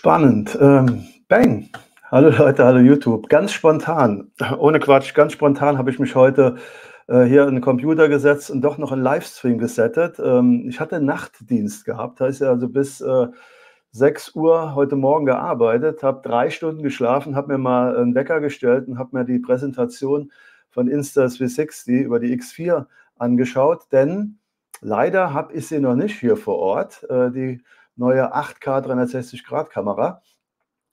Spannend. Ähm, bang. Hallo Leute, hallo YouTube. Ganz spontan, ohne Quatsch, ganz spontan habe ich mich heute äh, hier in den Computer gesetzt und doch noch einen Livestream gesettet. Ähm, ich hatte Nachtdienst gehabt, heißt ja also bis äh, 6 Uhr heute Morgen gearbeitet, habe drei Stunden geschlafen, habe mir mal einen Wecker gestellt und habe mir die Präsentation von Insta360 über die X4 angeschaut, denn leider habe ich sie noch nicht hier vor Ort, äh, die neue 8K 360-Grad-Kamera.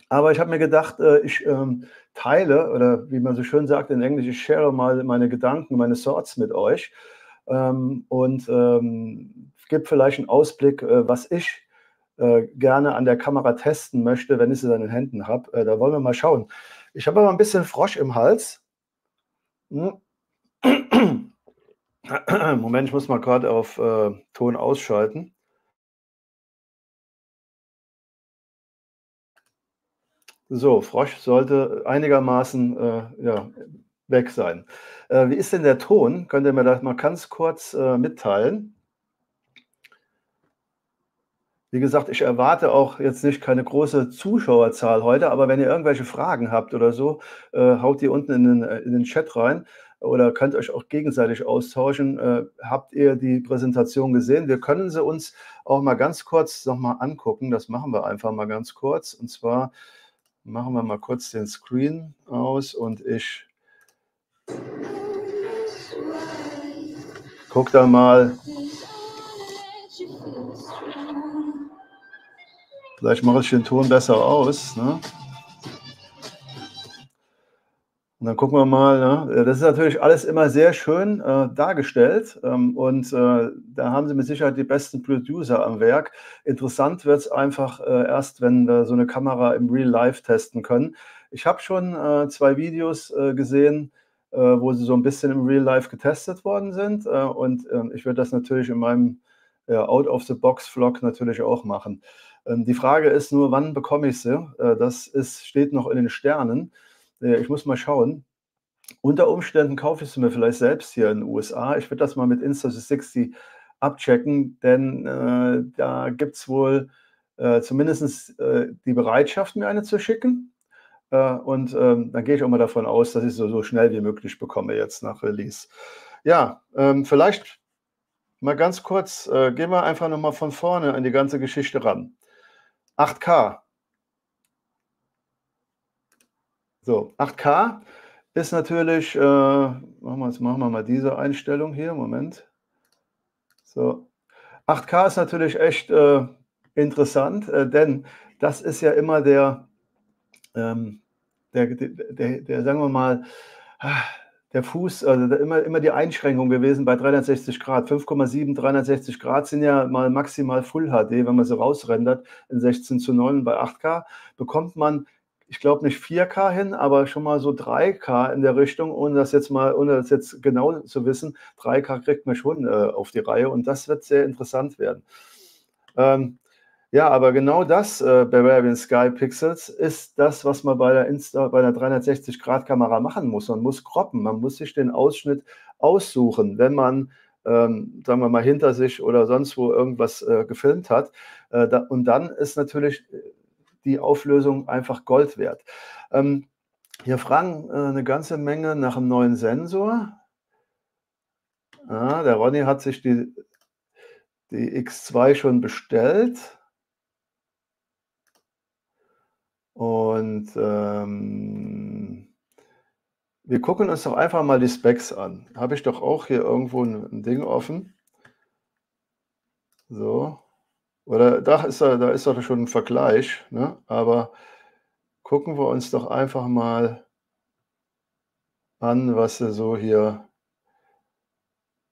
Aber ich habe mir gedacht, äh, ich ähm, teile oder wie man so schön sagt in Englisch, ich share mal meine Gedanken, meine Thoughts mit euch ähm, und ähm, gebe vielleicht einen Ausblick, äh, was ich äh, gerne an der Kamera testen möchte, wenn ich sie dann in den Händen habe. Äh, da wollen wir mal schauen. Ich habe aber ein bisschen Frosch im Hals. Hm. Moment, ich muss mal gerade auf Ton ausschalten. So, Frosch sollte einigermaßen äh, ja, weg sein. Äh, wie ist denn der Ton? Könnt ihr mir das mal ganz kurz äh, mitteilen? Wie gesagt, ich erwarte auch jetzt nicht keine große Zuschauerzahl heute, aber wenn ihr irgendwelche Fragen habt oder so, äh, haut die unten in den, äh, in den Chat rein oder könnt euch auch gegenseitig austauschen. Äh, habt ihr die Präsentation gesehen? Wir können sie uns auch mal ganz kurz nochmal angucken. Das machen wir einfach mal ganz kurz. Und zwar machen wir mal kurz den Screen aus und ich gucke da mal. Vielleicht mache ich den Ton besser aus. Ne? Und dann gucken wir mal, ne? das ist natürlich alles immer sehr schön äh, dargestellt ähm, und äh, da haben sie mit Sicherheit die besten Producer am Werk. Interessant wird es einfach äh, erst, wenn wir so eine Kamera im Real Life testen können. Ich habe schon äh, zwei Videos äh, gesehen, äh, wo sie so ein bisschen im Real Life getestet worden sind und ähm, ich werde das natürlich in meinem Out-of-the-Box-Vlog natürlich auch machen. Ähm, die Frage ist nur, wann bekomme ich sie? das ist, steht noch in den Sternen. Äh, ich muss mal schauen. Unter Umständen kaufe ich sie mir vielleicht selbst hier in den USA. Ich würde das mal mit Insta360 abchecken, denn äh, da gibt es wohl äh, zumindest äh, die Bereitschaft, mir eine zu schicken. Äh, und ähm, dann gehe ich auch mal davon aus, dass ich so, so schnell wie möglich bekomme jetzt nach Release. Ja, ähm, vielleicht mal ganz kurz, äh, gehen wir einfach nochmal von vorne an die ganze Geschichte ran. 8K, So, 8K ist natürlich, äh, machen, wir, jetzt machen wir mal diese Einstellung hier, Moment. So, 8K ist natürlich echt äh, interessant, äh, denn das ist ja immer der, ähm, der, der, der, der, sagen wir mal, der Fuß, also immer, immer die Einschränkung gewesen bei 360 Grad. 5,7, 360 Grad sind ja mal maximal Full HD, wenn man sie rausrendert in 16 zu 9 bei 8K, bekommt man ich glaube nicht 4K hin, aber schon mal so 3K in der Richtung, ohne das jetzt mal, ohne das jetzt genau zu wissen, 3K kriegt man schon äh, auf die Reihe und das wird sehr interessant werden. Ähm, ja, aber genau das, äh, Bavarian Sky Pixels, ist das, was man bei der Insta, bei der 360-Grad-Kamera machen muss. Man muss croppen, man muss sich den Ausschnitt aussuchen, wenn man ähm, sagen wir mal, hinter sich oder sonst wo irgendwas äh, gefilmt hat. Äh, da, und dann ist natürlich die Auflösung einfach Gold wert. Ähm, hier fragen äh, eine ganze Menge nach einem neuen Sensor. Ah, der Ronny hat sich die, die X2 schon bestellt. Und ähm, wir gucken uns doch einfach mal die Specs an. Habe ich doch auch hier irgendwo ein, ein Ding offen. So. Oder da ist, da, ist doch schon ein Vergleich, ne? aber gucken wir uns doch einfach mal an, was er so hier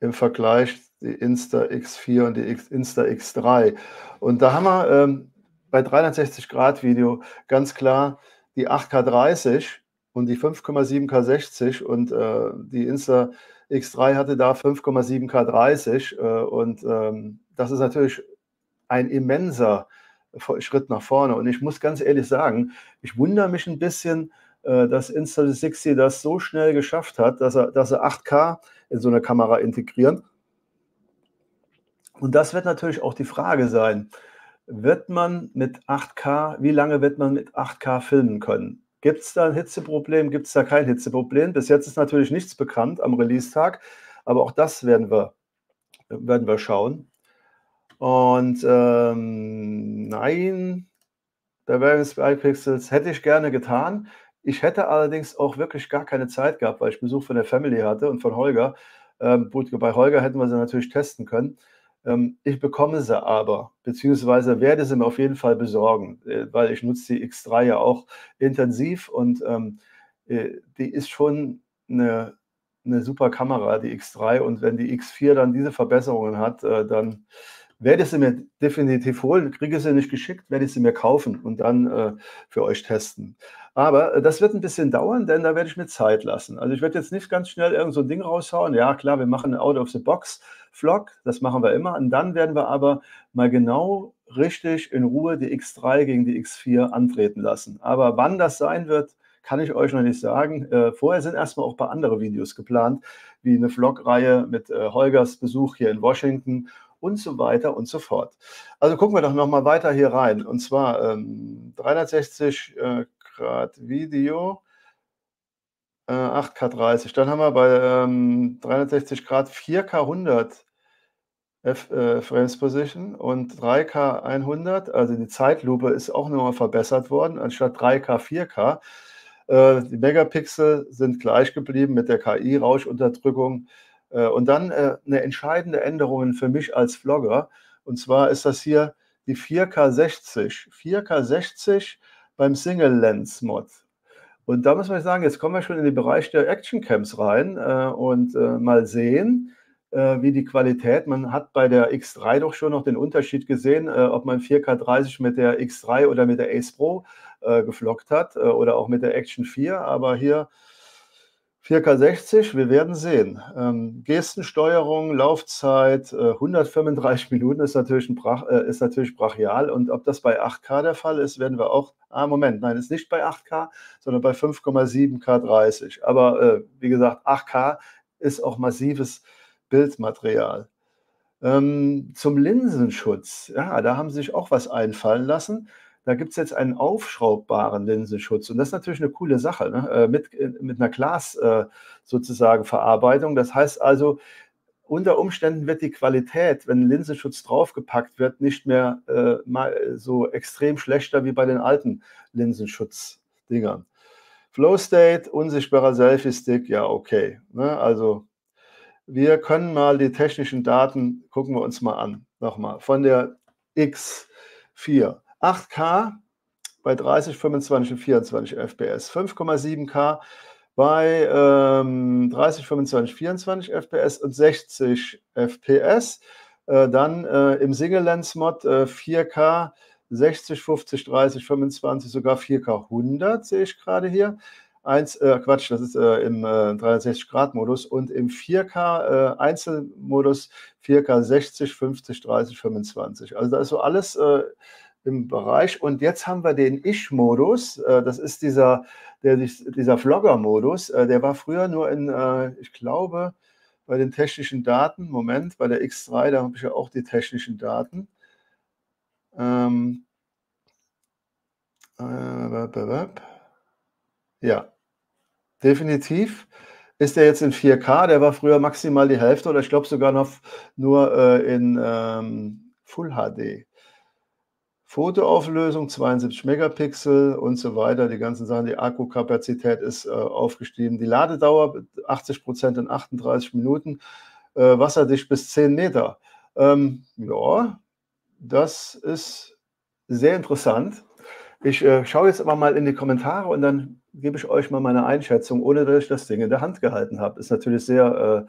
im Vergleich die Insta X4 und die Insta X3. Und da haben wir ähm, bei 360 Grad Video ganz klar die 8K30 und die 5,7K60 und äh, die Insta X3 hatte da 5,7K30 äh, und ähm, das ist natürlich ein immenser Schritt nach vorne. Und ich muss ganz ehrlich sagen, ich wundere mich ein bisschen, äh, dass Insta360 das so schnell geschafft hat, dass er, dass er 8K in so eine Kamera integrieren. Und das wird natürlich auch die Frage sein. wird man mit 8K, wie lange wird man mit 8K filmen können? Gibt es da ein Hitzeproblem? Gibt es da kein Hitzeproblem? Bis jetzt ist natürlich nichts bekannt am Release-Tag, aber auch das werden wir, werden wir schauen. Und ähm, nein, bei Variance Pixels hätte ich gerne getan. Ich hätte allerdings auch wirklich gar keine Zeit gehabt, weil ich Besuch von der Family hatte und von Holger. Ähm, gut, bei Holger hätten wir sie natürlich testen können. Ähm, ich bekomme sie aber, beziehungsweise werde sie mir auf jeden Fall besorgen, äh, weil ich nutze die X3 ja auch intensiv und ähm, äh, die ist schon eine, eine super Kamera, die X3. Und wenn die X4 dann diese Verbesserungen hat, äh, dann werde sie mir definitiv holen, kriege sie nicht geschickt, werde ich sie mir kaufen und dann äh, für euch testen. Aber äh, das wird ein bisschen dauern, denn da werde ich mir Zeit lassen. Also ich werde jetzt nicht ganz schnell irgend so ein Ding raushauen. Ja, klar, wir machen einen Out-of-the-Box-Vlog, das machen wir immer. Und dann werden wir aber mal genau richtig in Ruhe die X3 gegen die X4 antreten lassen. Aber wann das sein wird, kann ich euch noch nicht sagen. Äh, vorher sind erstmal auch ein paar andere Videos geplant, wie eine Vlog-Reihe mit äh, Holgers Besuch hier in Washington und so weiter und so fort. Also gucken wir doch noch mal weiter hier rein. Und zwar ähm, 360 äh, Grad Video, äh, 8K30. Dann haben wir bei ähm, 360 Grad 4K 100 F, äh, Frames Position und 3K 100. Also die Zeitlupe ist auch nochmal verbessert worden, anstatt 3K 4K. Äh, die Megapixel sind gleich geblieben mit der KI-Rauschunterdrückung. Äh, und dann äh, eine entscheidende Änderung für mich als Vlogger. Und zwar ist das hier die 4K60. 4K60 beim Single Lens Mod. Und da muss man sagen, jetzt kommen wir schon in den Bereich der Action Cams rein äh, und mal sehen, wie die Qualität, man hat bei der X3 doch schon noch den Unterschied gesehen, ob man 4K30 mit der X3 oder mit der Ace Pro geflockt hat oder auch mit der Action 4, aber hier 4K60, wir werden sehen. Ähm, Gestensteuerung, Laufzeit, äh, 135 Minuten ist natürlich, Brach, äh, ist natürlich brachial. Und ob das bei 8K der Fall ist, werden wir auch. Ah, Moment, nein, ist nicht bei 8K, sondern bei 5,7K 30. Aber äh, wie gesagt, 8K ist auch massives Bildmaterial. Ähm, zum Linsenschutz, ja, da haben sie sich auch was einfallen lassen. Da gibt es jetzt einen aufschraubbaren Linsenschutz. Und das ist natürlich eine coole Sache, ne? Äh, mit, äh, mit einer Glas äh, sozusagen Verarbeitung. Das heißt also, unter Umständen wird die Qualität, wenn Linsenschutz draufgepackt wird, nicht mehr äh, so extrem schlechter wie bei den alten Linsenschutzdingern. Flow State, unsichtbarer Selfie-Stick, ja, okay. Ne? Also wir können mal die technischen Daten, gucken wir uns mal an, nochmal, von der X4. 8K bei 30, 25 und 24 FPS, 5,7K bei ähm, 30, 25, 24 FPS und 60 FPS. Äh, dann äh, im Single-Lens-Mod äh, 4K, 60, 50, 30, 25, sogar 4K 100 sehe ich gerade hier. Eins, äh, Quatsch, das ist äh, im äh, 360-Grad-Modus und im 4K Einzelmodus 4K 60, 50, 30, 25. Also da ist so alles im Bereich. Und jetzt haben wir den Ich-Modus. Äh, das ist dieser, der, dieser Vlogger-Modus. Äh, der war früher nur in, äh, ich glaube, bei den technischen Daten. Moment, bei der X3, da habe ich ja auch die technischen Daten. Ähm, ja, definitiv ist der jetzt in 4K. Der war früher maximal die Hälfte oder ich glaube sogar noch nur in ähm, Full HD. Fotoauflösung 72 Megapixel und so weiter. Die ganzen Sachen, die Akkukapazität ist äh, aufgestiegen. Die Ladedauer 80 Prozent in 38 Minuten. Äh, wasserdicht bis 10 Meter. Ähm, ja, das ist sehr interessant. Ich äh, schaue jetzt aber mal in die Kommentare und dann gebe ich euch mal meine Einschätzung, ohne dass ich das Ding in der Hand gehalten habe. Ist natürlich sehr,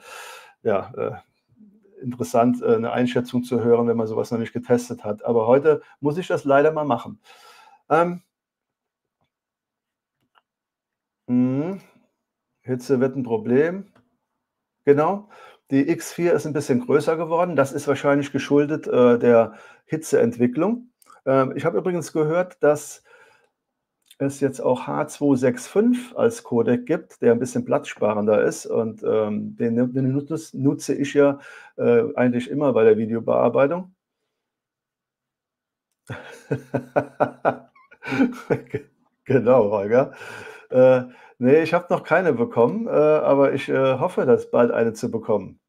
äh, ja, äh, interessant, äh, eine Einschätzung zu hören, wenn man sowas noch nicht getestet hat. Aber heute muss ich das leider mal machen. Ähm, mh, Hitze wird ein Problem. Genau. Die X4 ist ein bisschen größer geworden. Das ist wahrscheinlich geschuldet äh, der Hitzeentwicklung. Ähm, ich habe übrigens gehört, dass es jetzt auch H265 als Codec gibt, der ein bisschen platzsparender ist und ähm, den, den nutze, nutze, ich ja äh, eigentlich immer bei der Videobearbeitung. Ge genau, Holger. Äh, ne, ich habe noch keine bekommen, äh, aber ich, äh, hoffe, das bald eine zu bekommen.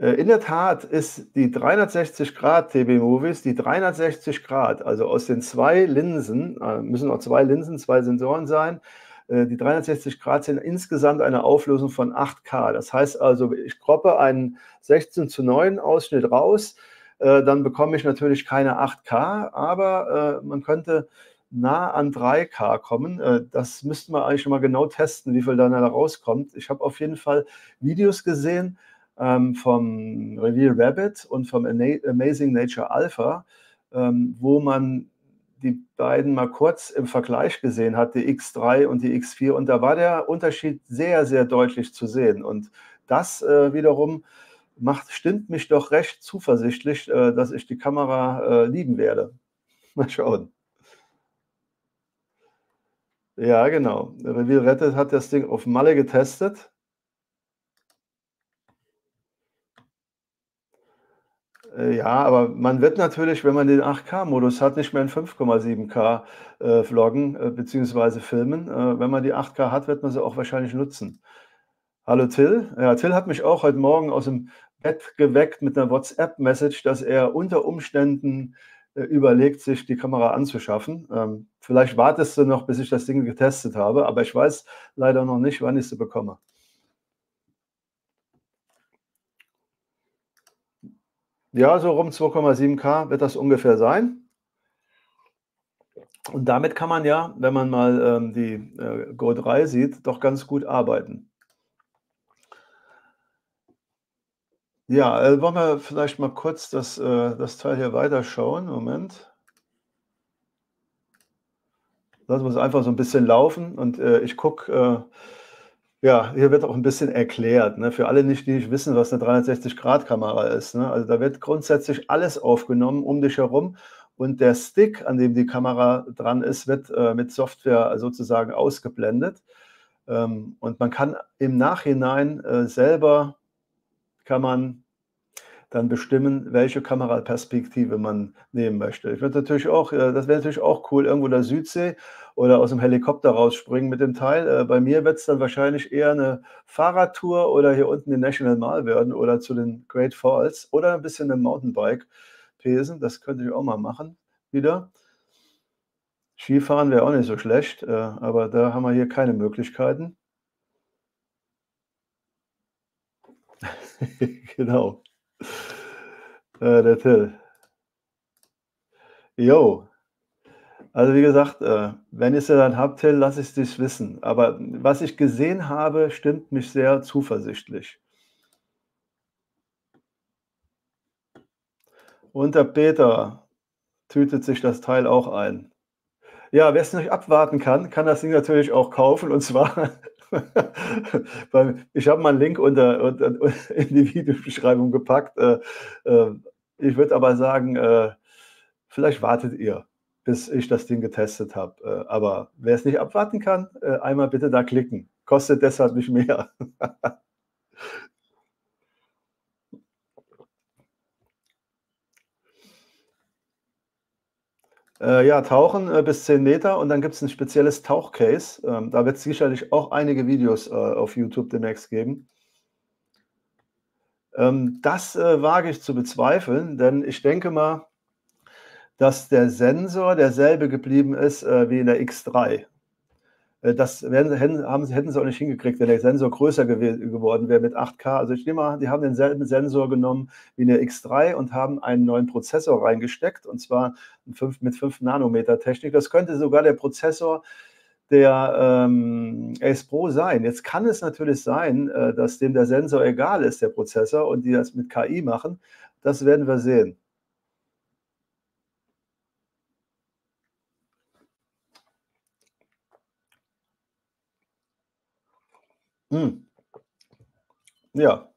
In der Tat ist die 360 Grad TB Movies, die 360 Grad, also aus den 2 Linsen, äh, müssen auch 2 Linsen, 2 Sensoren sein. Äh, die 360 Grad sind insgesamt eine Auflösung von 8K. Das heißt also, ich kroppe einen 16:9 Ausschnitt raus, äh, dann bekomme ich natürlich keine 8K, aber, äh, man könnte nah an 3K kommen. Äh, das müssten wir eigentlich schon mal genau testen, wie viel dann da rauskommt. Ich habe auf jeden Fall Videos gesehen, ähm, vom Reveal Rabbit und vom Amazing Nature Alpha, ähm, wo man die beiden mal kurz im Vergleich gesehen hat, die X3 und die X4, und da war der Unterschied sehr, sehr deutlich zu sehen. Und das äh, wiederum macht stimmt mich doch recht zuversichtlich, äh, dass ich die Kamera, äh, lieben werde. Mal schauen. Ja, genau. Reveal Rabbit hat das Ding auf Malle getestet. Ja, aber man wird natürlich, wenn man den 8K-Modus hat, nicht mehr in 5,7K, äh, vloggen, äh, beziehungsweise filmen. Äh, wenn man die 8K hat, wird man sie auch wahrscheinlich nutzen. Hallo Till. Ja, Till hat mich auch heute Morgen aus dem Bett geweckt mit 'ner WhatsApp-Message, dass er unter Umständen, äh, überlegt, sich die Kamera anzuschaffen. Ähm, vielleicht wartest du noch, bis ich das Ding getestet habe, aber ich weiß leider noch nicht, wann ich sie bekomme. Ja, so rum 2,7K wird das ungefähr sein. Und damit kann man ja, wenn man mal, ähm, die, äh, Go 3 sieht, doch ganz gut arbeiten. Ja, äh, wollen wir vielleicht mal kurz das, äh das Teil hier weiterschauen. Moment. Lassen wir's einfach so 'n bisschen laufen und, äh, ich gucke, äh ja, hier wird auch 'n bisschen erklärt, ne, für alle nicht, die nicht wissen, was 'ne 360-Grad-Kamera ist, ne? Also, da wird grundsätzlich alles aufgenommen um dich herum und der Stick, an dem die Kamera dran ist, wird, äh, mit Software sozusagen ausgeblendet. Ähm, und man kann im Nachhinein, äh, selber kann man dann bestimmen, welche Kameraperspektive man nehmen möchte. Ich würde natürlich auch äh, das wäre natürlich auch cool, irgendwo der Südsee oder aus'm Helikopter rausspringen mit dem Teil. Äh, bei mir wird's dann wahrscheinlich eher 'ne Fahrradtour oder hier unten in National Mall werden oder zu den Great Falls oder 'n bisschen 'ne Mountainbike pesen. Das könnte ich auch mal machen wieder. Skifahren wäre auch nicht so schlecht, äh, aber da haben wir hier keine Möglichkeiten. Genau. Äh, der Till. Jo. Also, wie gesagt, äh, wenn ich sie dann habe, Till, lasse ich es dich wissen. Aber was ich gesehen habe, stimmt mich sehr zuversichtlich. Und der Peter tütet sich das Teil auch ein. Ja, wer's nicht abwarten kann, kann das Ding natürlich auch kaufen und zwar ich habe mal 'n Link unter unter in die Videobeschreibung gepackt. Äh, äh, ich würde aber sagen, vielleicht wartet ihr, bis ich das Ding getestet habe. Äh, aber wer's nicht abwarten kann, äh, einmal bitte da klicken. Kostet deshalb nicht mehr. Äh, ja, tauchen, äh, bis 10 Meter und dann gibt's 'n spezielles Tauchcase. Ähm, da wird's sicherlich auch einige Videos, äh, auf YouTube demnächst geben. Ähm, das, äh, wage ich zu bezweifeln, denn ich denke mal, dass der Sensor derselbe geblieben ist, äh, wie in der X3. Äh, das werden haben sie hätten sie auch nicht hingekriegt, wenn der Sensor größer gewe geworden wäre mit 8K. Also, ich nehme an, die haben denselben Sensor genommen wie in der X3 und haben einen neuen Prozessor reingesteckt, und zwar 'n 5 mit 5 Nanometer Technik. Das könnte sogar der Prozessor der, ähm, Ace Pro sein. Jetzt kann es natürlich sein, äh, dass dem der Sensor egal ist, der Prozessor, und die das mit KI machen. Das werden wir sehen. Hm. Ja.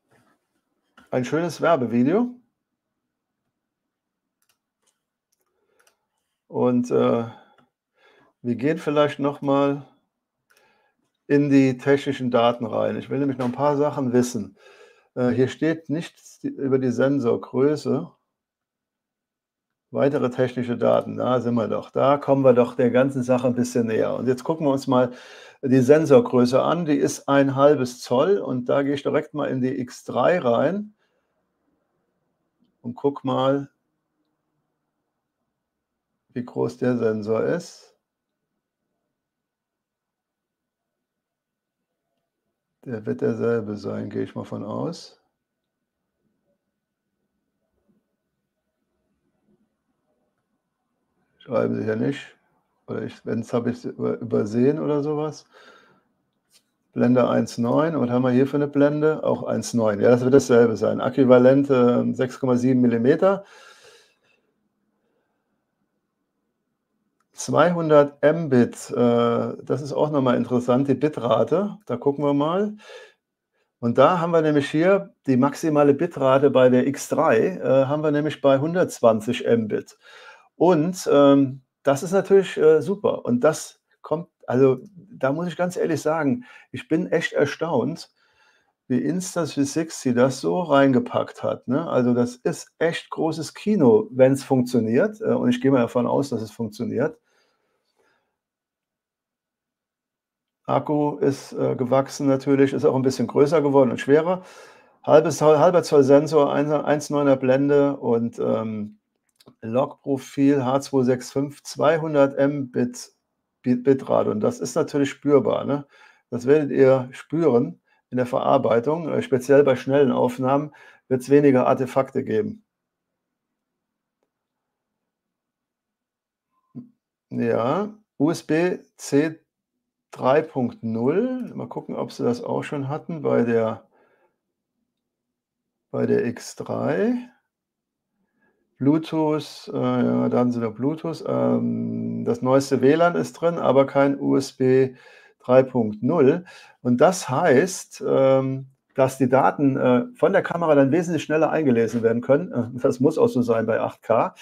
Ein schönes Werbevideo. Und, äh, wir gehen vielleicht noch mal in die technischen Daten rein. Ich will nämlich noch 'n paar Sachen wissen. Äh, hier steht nichts über die Sensorgröße. Weitere technische Daten, da sind wir doch. Da kommen wir doch der ganzen Sache ein bisschen näher. Und jetzt gucken wir uns mal die Sensorgröße an. Die ist ein halbes Zoll und da gehe ich direkt mal in die X3 rein und guck mal, wie groß der Sensor ist. Der wird derselbe sein, gehe ich mal von aus. Schreiben Sie ja nicht. Oder wenn es habe ich übersehen oder sowas. Blende 1,9. Und haben wir hier für eine Blende? Auch 1,9. Ja, das wird dasselbe sein. Äquivalente 6,7 mm. 200 Mbit, äh, das ist auch nochmal interessant, die Bitrate. Da gucken wir mal. Und da haben wir nämlich hier die maximale Bitrate bei der X3, äh, haben wir nämlich bei 120 Mbit. Und ähm, das ist natürlich äh, super. Und das kommt, also da muss ich ganz ehrlich sagen, ich bin echt erstaunt, wie Insta360 das so reingepackt hat. Ne? Also das ist echt großes Kino, wenn es funktioniert. Äh, und ich gehe mal davon aus, dass es funktioniert. Akku ist äh, gewachsen natürlich, ist auch ein bisschen größer geworden und schwerer. Halbes, halber Zoll Sensor, 1,9er Blende und ähm, Logprofil H265 200 Mbit Bitrate und das ist natürlich spürbar. Ne? Das werdet ihr spüren in der Verarbeitung. Äh, speziell bei schnellen Aufnahmen wird es weniger Artefakte geben. Ja, USB-C 3.0. Mal gucken, ob sie das auch schon hatten bei der, bei der X3. Bluetooth, äh, da haben sie noch Bluetooth. Ähm, das neueste WLAN ist drin, aber kein USB 3.0. Und das heißt, ähm, dass die Daten äh, von der Kamera dann wesentlich schneller eingelesen werden können. Das muss auch so sein bei 8K.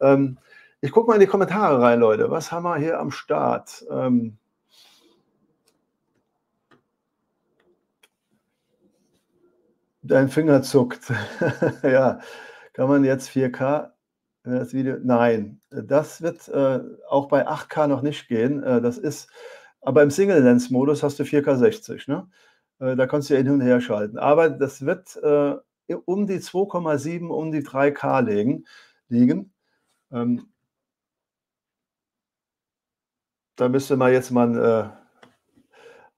Ähm, ich gucke mal in die Kommentare rein, Leute. Was haben wir hier am Start? Ähm, dein Finger zuckt. ja, kann man jetzt 4K das Video? Nein, das wird äh, auch bei 8K noch nicht gehen. Äh, das ist, aber im Single-Lens-Modus hast du 4K 60. Ne? Äh, da kannst du ja hin und her schalten. Aber das wird äh, um die 2,7, um die 3K liegen. liegen. Ähm, da müsste man jetzt mal äh,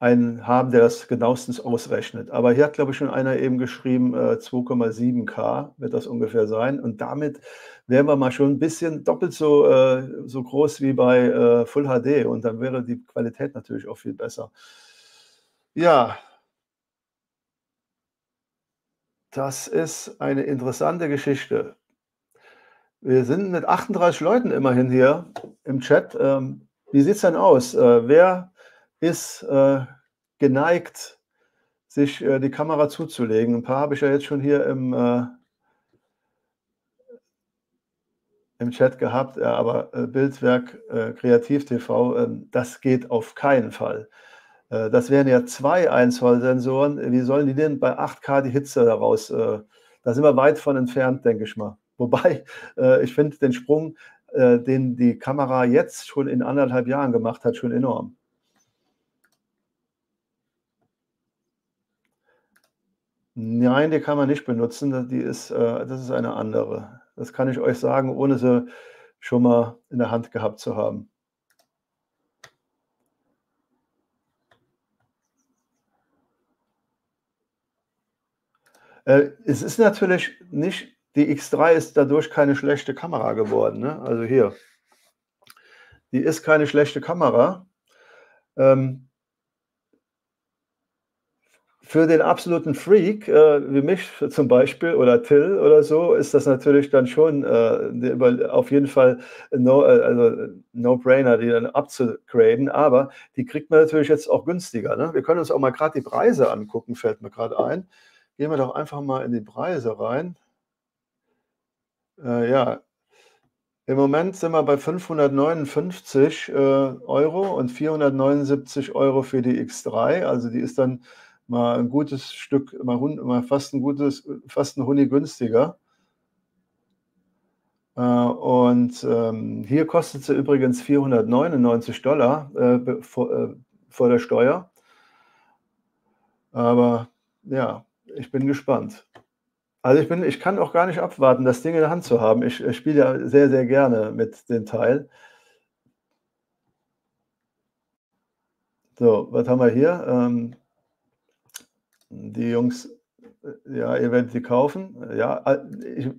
einen haben, der das genauestens ausrechnet. Aber hier hat, glaube ich, schon einer eben geschrieben, äh, 2,7K wird das ungefähr sein. Und damit wären wir mal schon ein bisschen doppelt so, äh, so groß wie bei äh, Full HD. Und dann wäre die Qualität natürlich auch viel besser. Ja, das ist eine interessante Geschichte. Wir sind mit 38 Leuten immerhin hier im Chat. Ähm, wie sieht es denn aus? Äh, wer ist äh, geneigt, sich äh, die Kamera zuzulegen. Ein paar habe ich ja jetzt schon hier im, äh, im Chat gehabt, ja, aber äh, Bildwerk äh, Kreativ TV, ähm, das geht auf keinen Fall. Äh, das wären ja zwei 1 Sensoren. Wie sollen die denn bei 8K die Hitze daraus? Äh, da sind wir weit von entfernt, denke ich mal. Wobei, ich finde den Sprung, den die Kamera jetzt schon in anderthalb Jahren gemacht hat, schon enorm. Nein, die kann man nicht benutzen. Die ist, äh, das ist eine andere. Das kann ich euch sagen, ohne sie schon mal in der Hand gehabt zu haben. Äh, es ist natürlich nicht, die X3 ist dadurch keine schlechte Kamera geworden. Ne? Also hier, die ist keine schlechte Kamera. Ähm, für den absoluten Freak, äh, wie mich zum Beispiel oder Till oder so, ist das natürlich dann schon äh, auf jeden Fall no, äh, also No-Brainer, die dann abzugraden. Aber die kriegt man natürlich jetzt auch günstiger. Ne? Wir können uns auch mal gerade die Preise angucken, fällt mir gerade ein. Gehen wir doch einfach mal in die Preise rein. Äh, ja, im Moment sind wir bei 559 äh, Euro und 479 Euro für die X3. Also die ist dann mal ein gutes Stück, mal, mal fast ein gutes, fast ein Huni günstiger. Äh, und ähm, hier kostet sie übrigens 499 Dollar äh, vor, äh, vor der Steuer. Aber ja, ich bin gespannt. Also ich bin, ich kann auch gar nicht abwarten, das Ding in der Hand zu haben. Ich, ich spiele ja sehr, sehr gerne mit dem Teil. So, was haben wir hier? Ähm, die Jungs, äh, ja, ihr werdet sie kaufen. Ja, ich,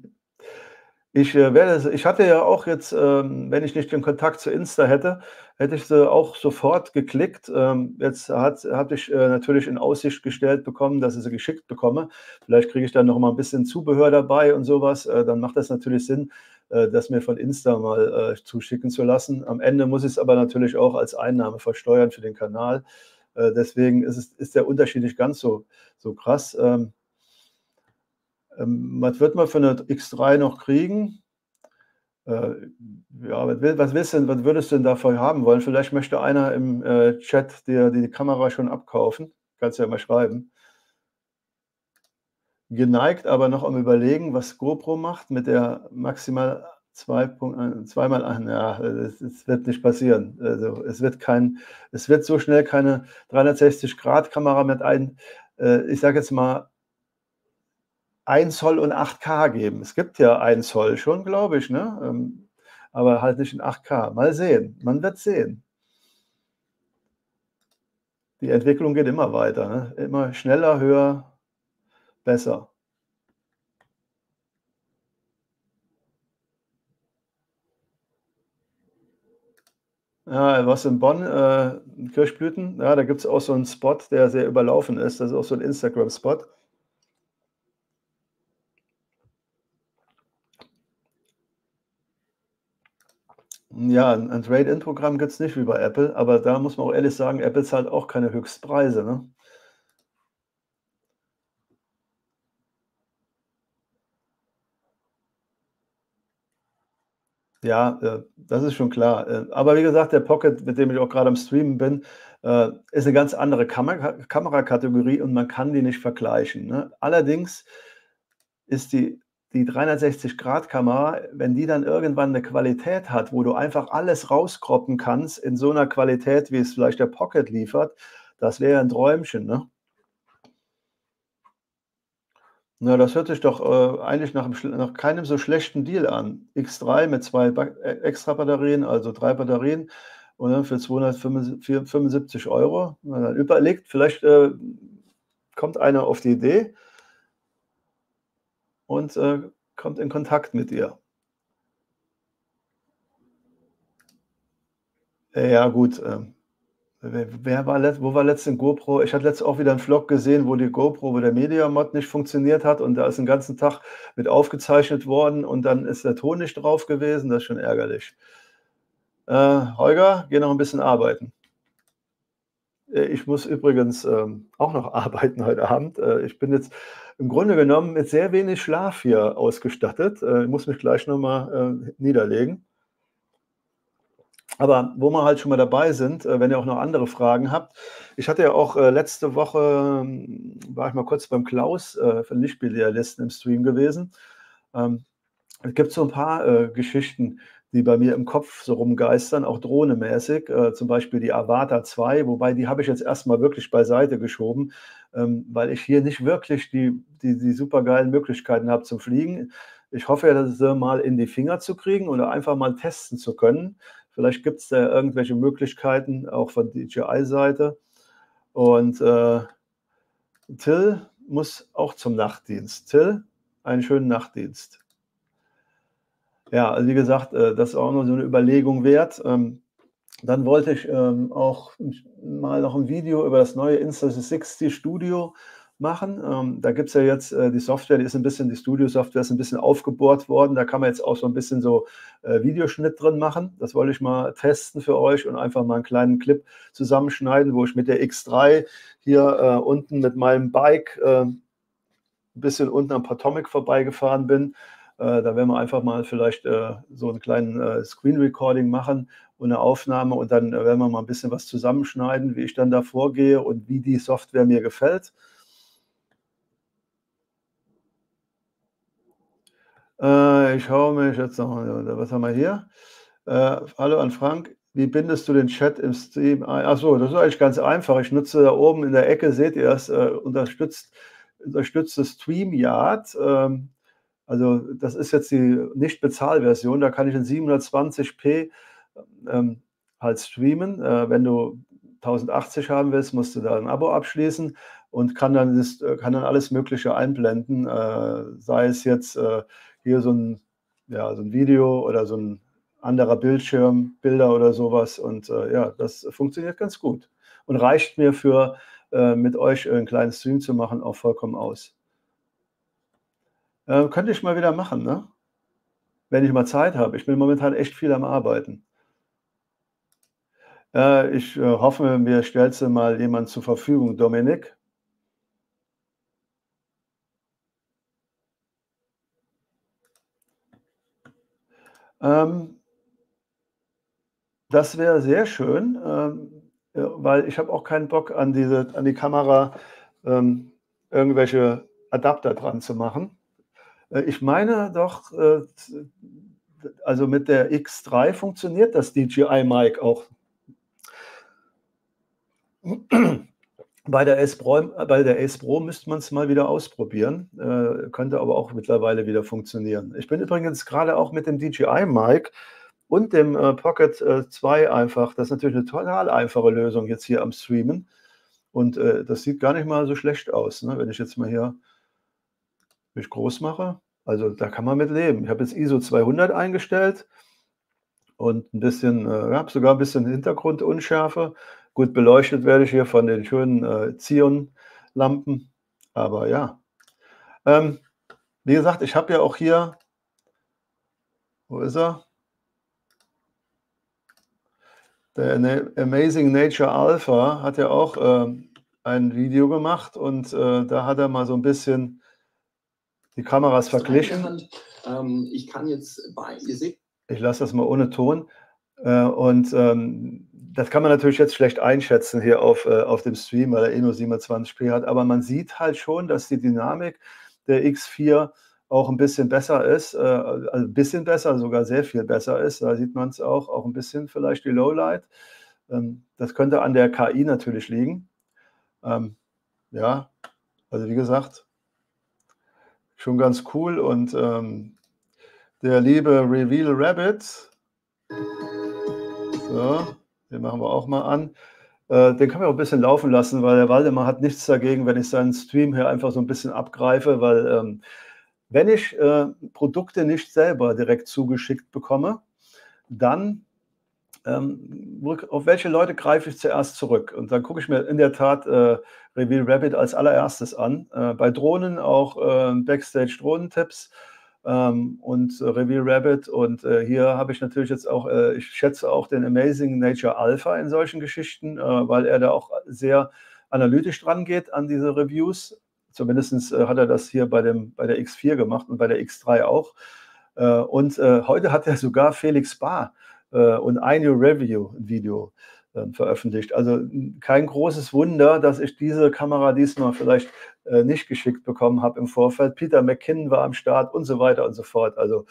ich äh, werde ich hatte ja auch jetzt, ähm, wenn ich nicht den Kontakt zu Insta hätte, hätte ich sie auch sofort geklickt. Ähm, jetzt hat habe ich, äh, natürlich in Aussicht gestellt bekommen, dass ich sie geschickt bekomme. Vielleicht kriege ich dann noch mal ein bisschen Zubehör dabei und sowas. Dann macht das natürlich Sinn, das mir von Insta mal, zuschicken zu lassen. Am Ende muss ich es aber natürlich auch als Einnahme versteuern für den Kanal. Äh, deswegen ist es ist der Unterschied nicht ganz so so krass. Ähm ähm, was wird man für eine X3 noch kriegen? Äh, ja, was, willst denn, was würdest du denn davon haben wollen? Vielleicht möchte einer im äh, Chat dir die Kamera schon abkaufen. Kannst du ja mal schreiben. Geneigt, aber noch am Überlegen, was GoPro macht mit der maximal 2.1, zweimal an. Ja, es wird nicht passieren. Also es wird kein, es wird so schnell keine 360-Grad-Kamera mit ein, äh, ich sage jetzt mal, 1 Zoll und 8K geben. Es gibt ja 1 Zoll schon, glaube ich, ne? Ähm, aber halt nicht in 8K. Mal sehen. Man wird sehen. Die Entwicklung geht immer weiter. Ne? Immer schneller, höher, besser. Ja, was in Bonn, äh, Kirchblüten, ja, da gibt es auch so einen Spot, der sehr überlaufen ist. Das ist auch so ein Instagram-Spot. Ja, ein Trade-in-Programm gibt es nicht wie bei Apple, aber da muss man auch ehrlich sagen, Apple zahlt auch keine Höchstpreise, ne? Ja, äh, das ist schon klar. Äh, aber wie gesagt, der Pocket, mit dem ich auch gerade am Streamen bin, äh, ist eine ganz andere Kamera Kamerakategorie und man kann die nicht vergleichen, ne? Allerdings ist die die 360-Grad-Kamera, wenn die dann irgendwann eine Qualität hat, wo du einfach alles rauskroppen kannst in so einer Qualität, wie es vielleicht der Pocket liefert, das wäre ein Träumchen, ne? Na, das hört sich doch äh, eigentlich nach, nach, keinem so schlechten Deal an. X3 mit zwei ba äh, extra Batterien, also drei Batterien und dann für 275 Euro. Na, dann überlegt, vielleicht äh, kommt einer auf die Idee, und äh, kommt in Kontakt mit ihr. Ja, gut. Äh, wer war letzt, wo war letztens GoPro? Ich hatte letztens auch wieder einen Vlog gesehen, wo die GoPro, wo der Media-Mod nicht funktioniert hat und da ist den ganzen Tag mit aufgezeichnet worden und dann ist der Ton nicht drauf gewesen. Das ist schon ärgerlich. Äh, Holger, geh noch ein bisschen arbeiten. Äh, ich muss übrigens ähm, auch noch arbeiten heute Abend. Äh, ich bin jetzt im Grunde genommen mit sehr wenig Schlaf hier ausgestattet. Äh, ich muss mich gleich nochmal äh, niederlegen. Aber wo wir halt schon mal dabei sind, äh, wenn ihr auch noch andere Fragen habt. Ich hatte ja auch äh, letzte Woche, ähm, war ich mal kurz beim Klaus äh, von Lichtbilliardisten im Stream gewesen. Ähm, es gibt so ein paar Geschichten, die bei mir im Kopf so rumgeistern, auch drohnemäßig, äh, zum Beispiel die Avata 2, wobei die habe ich jetzt erstmal wirklich beiseite geschoben, ähm, weil ich hier nicht wirklich die, die, die supergeilen Möglichkeiten habe zum Fliegen. Ich hoffe ja, das mal in die Finger zu kriegen oder einfach mal testen zu können. Vielleicht gibt es da irgendwelche Möglichkeiten, auch von DJI-Seite. Und äh, Till muss auch zum Nachtdienst. Till, einen schönen Nachtdienst. Ja, also wie gesagt, äh, das ist auch noch so eine Überlegung wert. Ähm, dann wollte ich ähm, auch mal noch ein Video über das neue Insta360 Studio machen. Ähm, da gibt es ja jetzt äh, die Software, die ist ein bisschen, die Studio-Software ist ein bisschen aufgebohrt worden. Da kann man jetzt auch so ein bisschen so äh, Videoschnitt drin machen. Das wollte ich mal testen für euch und einfach mal einen kleinen Clip zusammenschneiden, wo ich mit der X3 hier unten mit meinem Bike ein bisschen unten am Potomac vorbeigefahren bin Äh, da werden wir einfach mal vielleicht äh, so einen kleinen äh, Screen Recording machen und eine Aufnahme und dann äh, werden wir mal ein bisschen was zusammenschneiden, wie ich dann da vorgehe und wie die Software mir gefällt. Äh, ich schaue mich jetzt noch, was haben wir hier? Äh, hallo an Frank. Wie bindest du den Chat im Stream ein? Achso, das ist eigentlich ganz einfach. Ich nutze da oben in der Ecke, seht ihr es, äh, unterstützt, unterstützte StreamYard. Ähm, also das ist jetzt die Nicht-Bezahlversion. Da kann ich in 720p ähm, halt streamen. Äh, wenn du 1080 haben willst, musst du da ein Abo abschließen und kann dann, das, äh, kann dann alles Mögliche einblenden. Äh, sei es jetzt äh, hier so ein, ja, so ein Video oder so ein anderer Bildschirm, Bilder oder sowas. Und äh, ja, das funktioniert ganz gut und reicht mir für äh, mit euch einen kleinen Stream zu machen auch vollkommen aus. Äh, könnte ich mal wieder machen, ne? wenn ich mal Zeit habe. Ich bin momentan echt viel am Arbeiten. Äh, ich äh, hoffe, mir stellst du mal jemand zur Verfügung, Dominik. Ähm, das wäre sehr schön, ähm, weil ich habe auch keinen Bock an diese an die Kamera, ähm, irgendwelche Adapter dran zu machen. Äh, ich meine doch, äh, also mit der X3 funktioniert das DJI Mic auch. Bei der S Pro, bei der S Pro müsste man es mal wieder ausprobieren, äh, könnte aber auch mittlerweile wieder funktionieren. Ich bin übrigens gerade auch mit dem DJI Mic und dem äh, Pocket äh, 2 einfach, das ist natürlich eine total einfache Lösung jetzt hier am Streamen. Und äh, das sieht gar nicht mal so schlecht aus, ne? wenn ich jetzt mal hier mich groß mache. Also da kann man mit leben. Ich habe jetzt ISO 200 eingestellt und ein bisschen, äh, habe sogar ein bisschen Hintergrundunschärfe. Gut beleuchtet werde ich hier von den schönen äh, Zion-Lampen. Aber ja. Ähm, wie gesagt, ich habe ja auch hier, wo ist er? Der Amazing Nature Alpha hat ja auch äh, ein Video gemacht und äh, da hat er mal so ein bisschen die Kameras verglichen. Ähm, ich kann jetzt bei, ihr seht. Ich lasse das mal ohne Ton. Äh, und ähm, das kann man natürlich jetzt schlecht einschätzen hier auf, äh, auf dem Stream, weil er eh nur 27p hat. Aber man sieht halt schon, dass die Dynamik der X4 auch ein bisschen besser ist, äh, also ein bisschen besser, sogar sehr viel besser ist. Da sieht man es auch, auch ein bisschen vielleicht die Lowlight. Ähm, das könnte an der KI natürlich liegen. Ähm, ja, also wie gesagt, schon ganz cool. Und ähm, der liebe Reveal Rabbit, so, den machen wir auch mal an. Äh, den kann man auch ein bisschen laufen lassen, weil der Waldemar hat nichts dagegen, wenn ich seinen Stream hier einfach so ein bisschen abgreife, weil ähm, wenn ich äh, Produkte nicht selber direkt zugeschickt bekomme, dann ähm, auf welche Leute greife ich zuerst zurück? Und dann gucke ich mir in der Tat äh, Reveal Rabbit als allererstes an. Bei Drohnen auch Backstage-Drohnentipps ähm, und äh, Reveal Rabbit. Und äh, hier habe ich natürlich jetzt auch, äh, ich schätze auch den Amazing Nature Alpha in solchen Geschichten, äh, weil er da auch sehr analytisch dran geht an diese Reviews. Zumindest äh, hat er das hier bei, dem, bei der X4 gemacht und bei der X3 auch. Äh, und heute hat er sogar Felix Bar und eine Review Video veröffentlicht. Also kein großes Wunder, dass ich diese Kamera diesmal vielleicht äh, nicht geschickt bekommen habe im Vorfeld. Peter McKinnon war am Start und so weiter und so fort. Also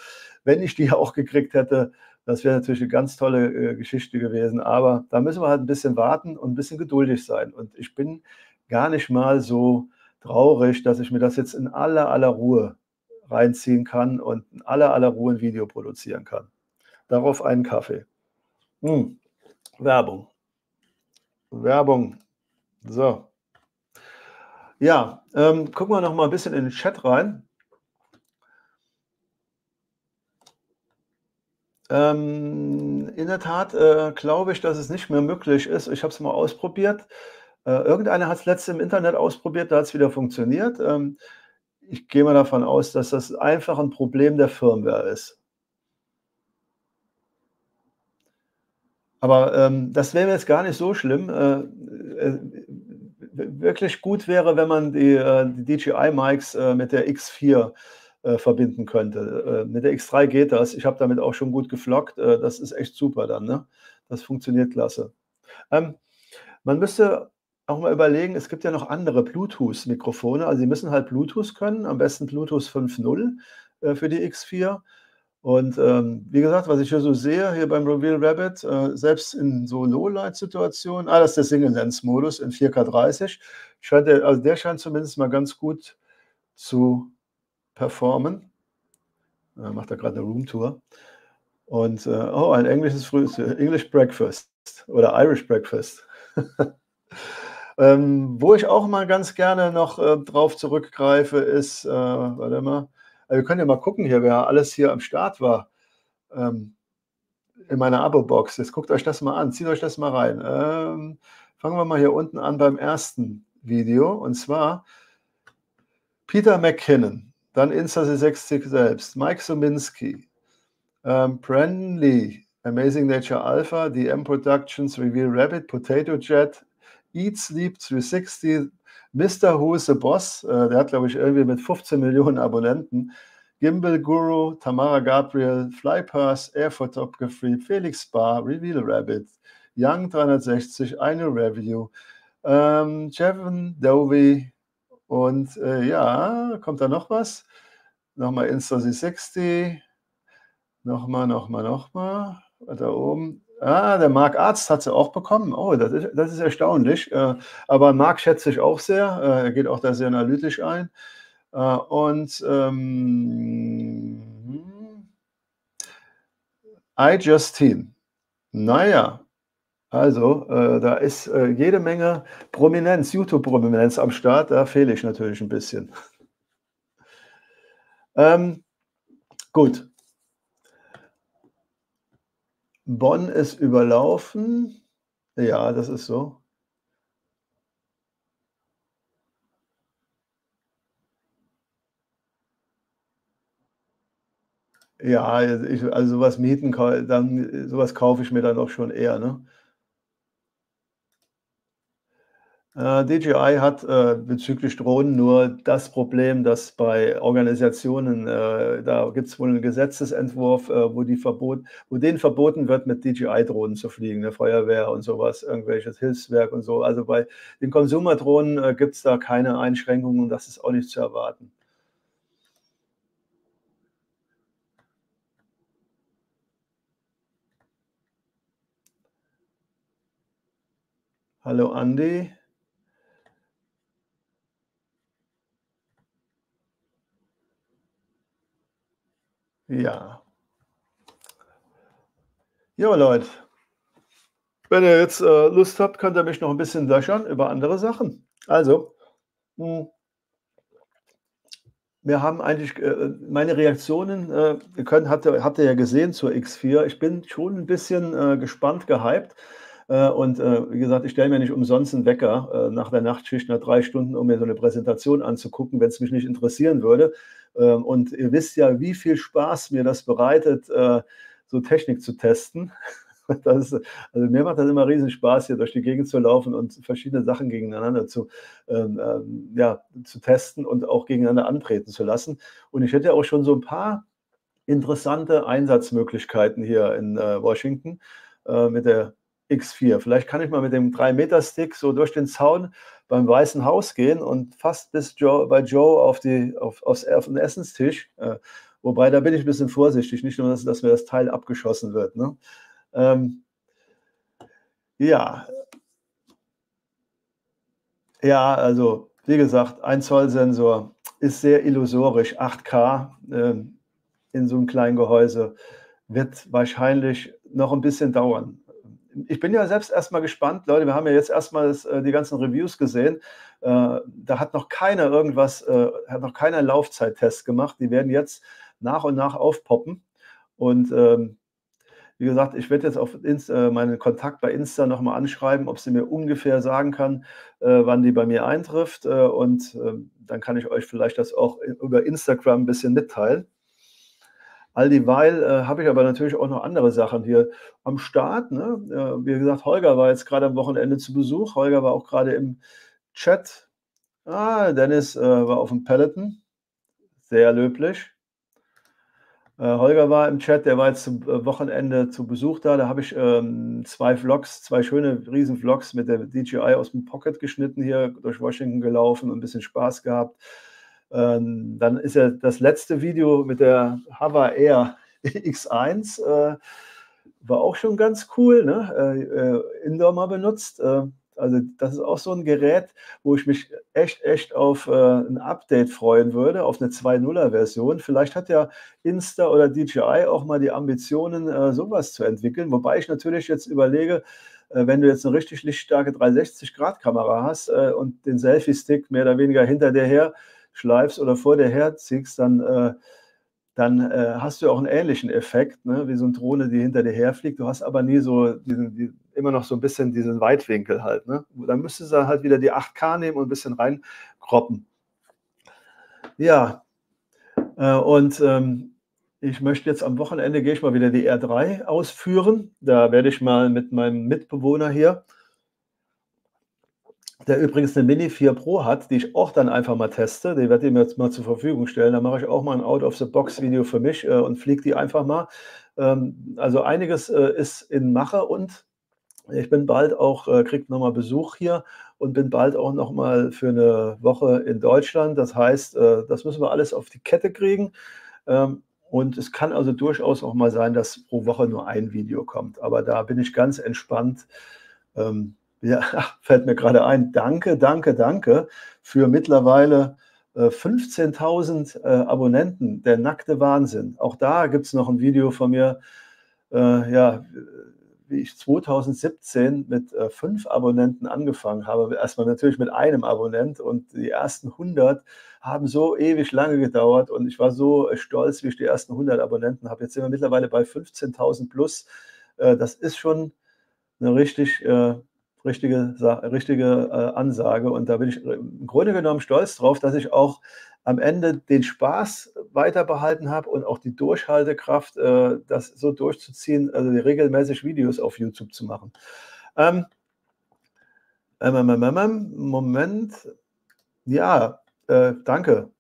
wenn ich die auch gekriegt hätte, das wäre natürlich eine ganz tolle äh, Geschichte gewesen. Aber da müssen wir halt ein bisschen warten und ein bisschen geduldig sein. Und ich bin gar nicht mal so traurig, dass ich mir das jetzt in aller aller Ruhe reinziehen kann und in aller aller Ruhe ein Video produzieren kann. Darauf einen Kaffee. Hm. Werbung. Werbung. So. Ja, ähm, gucken wir noch mal ein bisschen in den Chat rein. Ähm, in der Tat äh, glaube ich, dass es nicht mehr möglich ist. Ich habe es mal ausprobiert. Äh, irgendeiner hat es letzte im Internet ausprobiert, da hat es wieder funktioniert. Ähm, ich gehe mal davon aus, dass das einfach ein Problem der Firmware ist. Aber ähm, das wäre jetzt gar nicht so schlimm. Äh, äh, wirklich gut wäre, wenn man die, äh, die DJI-Mics äh, mit der X4 äh, verbinden könnte. Äh, mit der X3 geht das. Ich habe damit auch schon gut geflockt. Das ist echt super dann. Ne? Das funktioniert klasse. Ähm, man müsste auch mal überlegen, es gibt ja noch andere Bluetooth-Mikrofone. Also, sie müssen halt Bluetooth können, am besten Bluetooth 5.0 äh, für die X4. Und ähm, wie gesagt, was ich hier so sehe, hier beim Reveal Rabbit, äh, selbst in so Lowlight-Situationen, ah, das ist der Single-Lens-Modus in 4K30, scheint der, also der scheint zumindest mal ganz gut zu performen. Äh, macht da gerade eine Roomtour. Und äh, oh, ein englisches Frühstück, English Breakfast oder Irish Breakfast. ähm, wo ich auch mal ganz gerne noch äh, drauf zurückgreife, ist, äh, warte mal, wir können ja mal gucken hier, wer alles hier am Start war ähm, in meiner Abo-Box. Jetzt guckt euch das mal an, zieht euch das mal rein. Ähm, fangen wir mal hier unten an beim ersten Video und zwar Peter McKinnon, dann Insta60 selbst, Mike Suminski, ähm, Brandon Lee, Amazing Nature Alpha, DM Productions, Reveal Rabbit, Potato Jet, Eat Sleep 360, Mr. Who is the Boss, äh, der hat, glaube ich, irgendwie mit 15 Millionen Abonnenten. Gimbal Guru, Tamara Gabriel, Flypass, Air Photography, Felix Bar, Reveal Rabbit, Young 360, eine Review, ähm, Jevon Dovey und äh, ja, kommt da noch was? Nochmal Insta60, nochmal, nochmal, nochmal, da oben. Ah, der Marc Arzt hat sie auch bekommen. Oh, das ist, das ist erstaunlich. Äh, aber Marc schätze ich auch sehr. Äh, er geht auch da sehr analytisch ein. Äh, und ähm, iJustine. Naja, also da ist jede Menge Prominenz, YouTube-Prominenz am Start. Da fehle ich natürlich ein bisschen. Ähm, gut, Bonn ist überlaufen. Ja, das ist so. Ja, ich, also sowas mieten, dann sowas kaufe ich mir dann auch schon eher, ne? Äh, DJI hat äh, bezüglich Drohnen nur das Problem, dass bei Organisationen, äh, da gibt es wohl einen Gesetzesentwurf, äh, wo, die verbot, wo denen verboten wird, mit DJI-Drohnen zu fliegen, eine Feuerwehr und sowas, irgendwelches Hilfswerk und so. Also bei den Konsumerdrohnen äh, gibt es da keine Einschränkungen und das ist auch nicht zu erwarten. Hallo Andi. Ja. Jo, Leute. Wenn ihr jetzt äh, Lust habt, könnt ihr mich noch ein bisschen löchern über andere Sachen. Also, mh, hm, wir haben eigentlich äh, meine Reaktionen, äh, ihr könnt, habt, ihr, habt ihr ja gesehen zur X4. Ich bin schon ein bisschen äh, gespannt, gehypt. Äh, und äh, wie gesagt, ich stelle mir nicht umsonst einen Wecker äh, nach der Nachtschicht nach drei Stunden, um mir so eine Präsentation anzugucken, wenn es mich nicht interessieren würde. Ähm, und ihr wisst ja, wie viel Spaß mir das bereitet, so Technik zu testen. Ist, also mir macht das immer riesen Spaß, hier durch die Gegend zu laufen und verschiedene Sachen gegeneinander zu, ähm, ähm, ja, zu testen und auch gegeneinander antreten zu lassen. Und ich hätte auch schon so ein paar interessante Einsatzmöglichkeiten hier in äh, Washington äh, mit der X4. Vielleicht kann ich mal mit dem 3-Meter-Stick so durch den Zaun beim Weißen Haus gehen und fast bis Joe, bei Joe auf, die, auf, aufs, auf den Essenstisch. Äh, wobei, da bin ich ein bisschen vorsichtig, nicht nur, dass, dass mir das Teil abgeschossen wird. Ne? Ähm, ja. Ja, also wie gesagt, ein Zoll Sensor ist sehr illusorisch. 8K äh, in so einem kleinen Gehäuse wird wahrscheinlich noch ein bisschen dauern ich bin ja selbst erstmal gespannt, Leute, wir haben ja jetzt erstmal äh, die ganzen Reviews gesehen. Äh, da hat noch keiner irgendwas, äh, hat noch keiner Laufzeittest gemacht. Die werden jetzt nach und nach aufpoppen. Und ähm, wie gesagt, ich werde jetzt auf Insta, meinen Kontakt bei Insta nochmal anschreiben, ob sie mir ungefähr sagen kann, wann die bei mir eintrifft. und ähm, dann kann ich euch vielleicht das auch über Instagram ein bisschen mitteilen. All dieweil äh, habe ich aber natürlich auch noch andere Sachen hier am Start. Ne? Äh, wie gesagt, Holger war jetzt gerade am Wochenende zu Besuch. Holger war auch gerade im Chat. Ah, Dennis äh, war auf dem Peloton. Sehr löblich. Äh, Holger war im Chat, der war jetzt zum äh, Wochenende zu Besuch da. Da habe ich ähm, zwei Vlogs, zwei schöne Riesen-Vlogs mit der DJI aus dem Pocket geschnitten, hier durch Washington gelaufen und ein bisschen Spaß gehabt. Ähm, dann ist ja das letzte Video mit der Hover Air X1, äh, war auch schon ganz cool, ne? Äh, äh, Indoor mal benutzt. Äh, also das ist auch so ein Gerät, wo ich mich echt, echt auf äh, ein Update freuen würde, auf eine 2.0er-Version. Vielleicht hat ja Insta oder DJI auch mal die Ambitionen, äh, sowas zu entwickeln. Wobei ich natürlich jetzt überlege, wenn du jetzt eine richtig lichtstarke 360-Grad-Kamera hast und den Selfie-Stick mehr oder weniger hinter dir her schleifst oder vor dir her ziehst, dann äh, dann äh, hast du auch einen ähnlichen Effekt, ne? wie so eine Drohne, die hinter dir herfliegt. Du hast aber nie so diesen, die, immer noch so ein bisschen diesen Weitwinkel halt. Ne? Dann müsstest du halt wieder die 8K nehmen und ein bisschen reinkroppen. Ja, äh, und ähm, ich möchte jetzt am Wochenende, gehe ich mal wieder die R3 ausführen. Da werde ich mal mit meinem Mitbewohner hier der übrigens eine Mini 4 Pro hat, die ich auch dann einfach mal teste. Die werde ich mir jetzt mal zur Verfügung stellen. Da mache ich auch mal ein Out-of-the-Box-Video für mich äh, und fliege die einfach mal. Ähm, also einiges äh, ist in Mache und ich bin bald auch, äh, kriege nochmal Besuch hier und bin bald auch nochmal für eine Woche in Deutschland. Das heißt, äh, das müssen wir alles auf die Kette kriegen. Ähm, und es kann also durchaus auch mal sein, dass pro Woche nur ein Video kommt. Aber da bin ich ganz entspannt. Ähm, ja, fällt mir gerade ein. Danke, danke, danke für mittlerweile äh, 15.000 äh, Abonnenten. Der nackte Wahnsinn. Auch da gibt es noch ein Video von mir, äh, ja, wie ich 2017 mit äh, fünf Abonnenten angefangen habe. Erstmal natürlich mit einem Abonnent und die ersten 100 haben so ewig lange gedauert und ich war so stolz, wie ich die ersten 100 Abonnenten habe. Jetzt sind wir mittlerweile bei 15.000 plus. Äh, das ist schon eine richtig äh, richtige, richtige äh, Ansage. Und da bin ich im Grunde genommen stolz drauf, dass ich auch am Ende den Spaß weiter behalten habe und auch die Durchhaltekraft, äh, das so durchzuziehen, also regelmäßig Videos auf YouTube zu machen. Ähm, ähm, ähm, ähm Moment. Ja, äh, danke.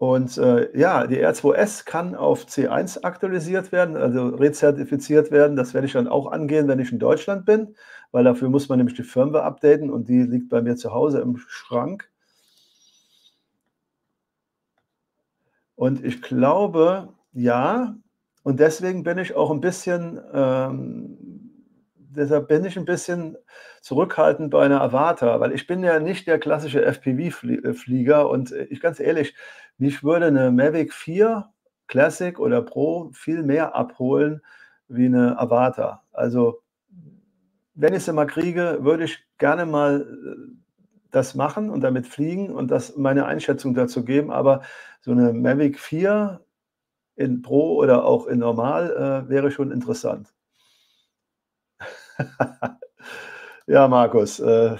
Und äh, ja, die R2S kann auf C1 aktualisiert werden, also rezertifiziert werden. Das werde ich dann auch angehen, wenn ich in Deutschland bin, weil dafür muss man nämlich die Firmware updaten und die liegt bei mir zu Hause im Schrank. Und ich glaube, ja, und deswegen bin ich auch ein bisschen ähm, deshalb bin ich ein bisschen zurückhaltend bei einer Avatar, weil ich bin ja nicht der klassische FPV-Flieger und ich ganz ehrlich, mich würde eine Mavic 4 Classic oder Pro viel mehr abholen wie eine Avatar. Also wenn ich sie mal kriege, würde ich gerne mal äh, das machen und damit fliegen und das meine Einschätzung dazu geben, aber so eine Mavic 4 in Pro oder auch in Normal äh, wäre schon interessant. ja, Markus, äh,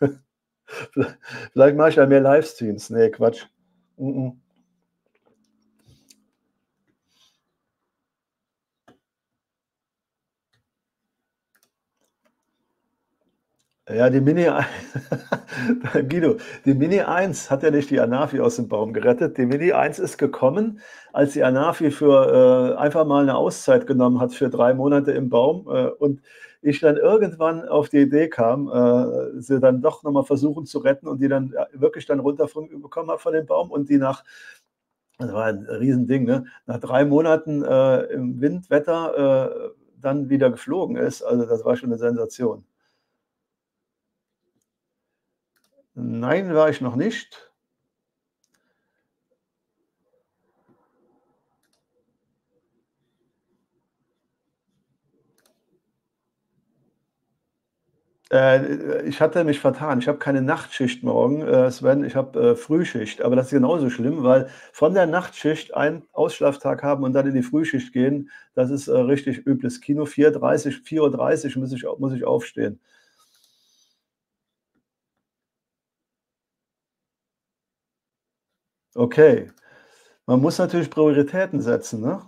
vielleicht mache ich ja mehr Livestreams. Nee, Quatsch. Mm -mm. Ja, die Mini, Guido, die Mini 1 hat ja nicht die Anafi aus dem Baum gerettet. Die Mini 1 ist gekommen, als die Anafi für äh, einfach mal eine Auszeit genommen hat für drei Monate im Baum äh, und ich dann irgendwann auf die Idee kam, äh, sie dann doch nochmal versuchen zu retten und die dann ja, wirklich dann runterbekommen habe von dem Baum und die nach, das war ein Riesending, ne, nach drei Monaten äh, im Windwetter äh, dann wieder geflogen ist. Also das war schon eine Sensation. Nein, war ich noch nicht. Äh, ich hatte mich vertan. Ich habe keine Nachtschicht morgen, äh, Sven. Ich habe äh, Frühschicht. Aber das ist genauso schlimm, weil von der Nachtschicht einen Ausschlaftag haben und dann in die Frühschicht gehen, das ist äh, richtig übles Kino. 4.30 4.30 Uhr muss ich, muss ich aufstehen. Okay. Man muss natürlich Prioritäten setzen, ne?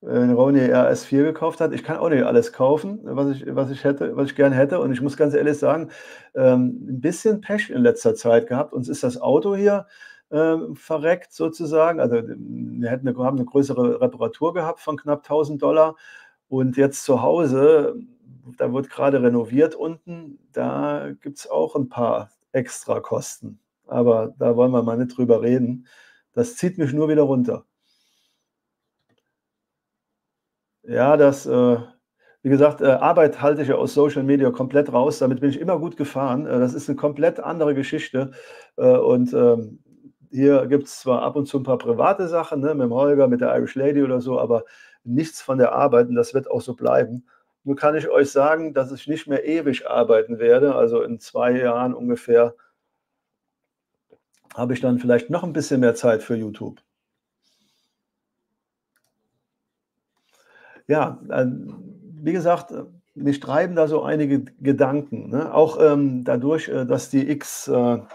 Wenn Ronny RS4 gekauft hat, ich kann auch nicht alles kaufen, was ich, was ich hätte, was ich gerne hätte. Und ich muss ganz ehrlich sagen, ähm, ein bisschen Pech in letzter Zeit gehabt. Uns ist das Auto hier äh, verreckt sozusagen. Also wir hätten eine, haben eine größere Reparatur gehabt von knapp 1000 Dollar. Und jetzt zu Hause, da wird gerade renoviert unten, da gibt es auch ein paar extra Kosten. Aber da wollen wir mal nicht drüber reden. Das zieht mich nur wieder runter. Ja, das, äh, wie gesagt, äh, Arbeit halte ich ja aus Social Media komplett raus. Damit bin ich immer gut gefahren. Äh, das ist eine komplett andere Geschichte. Äh, und ähm, hier gibt es zwar ab und zu ein paar private Sachen, ne, mit dem Holger, mit der Irish Lady oder so, aber nichts von der Arbeit und das wird auch so bleiben. Nur kann ich euch sagen, dass ich nicht mehr ewig arbeiten werde. Also in zwei Jahren ungefähr habe ich dann vielleicht noch ein bisschen mehr Zeit für YouTube. Ja, wie gesagt, mich treiben da so einige Gedanken. Ne? Auch ähm, dadurch, äh, dass die X4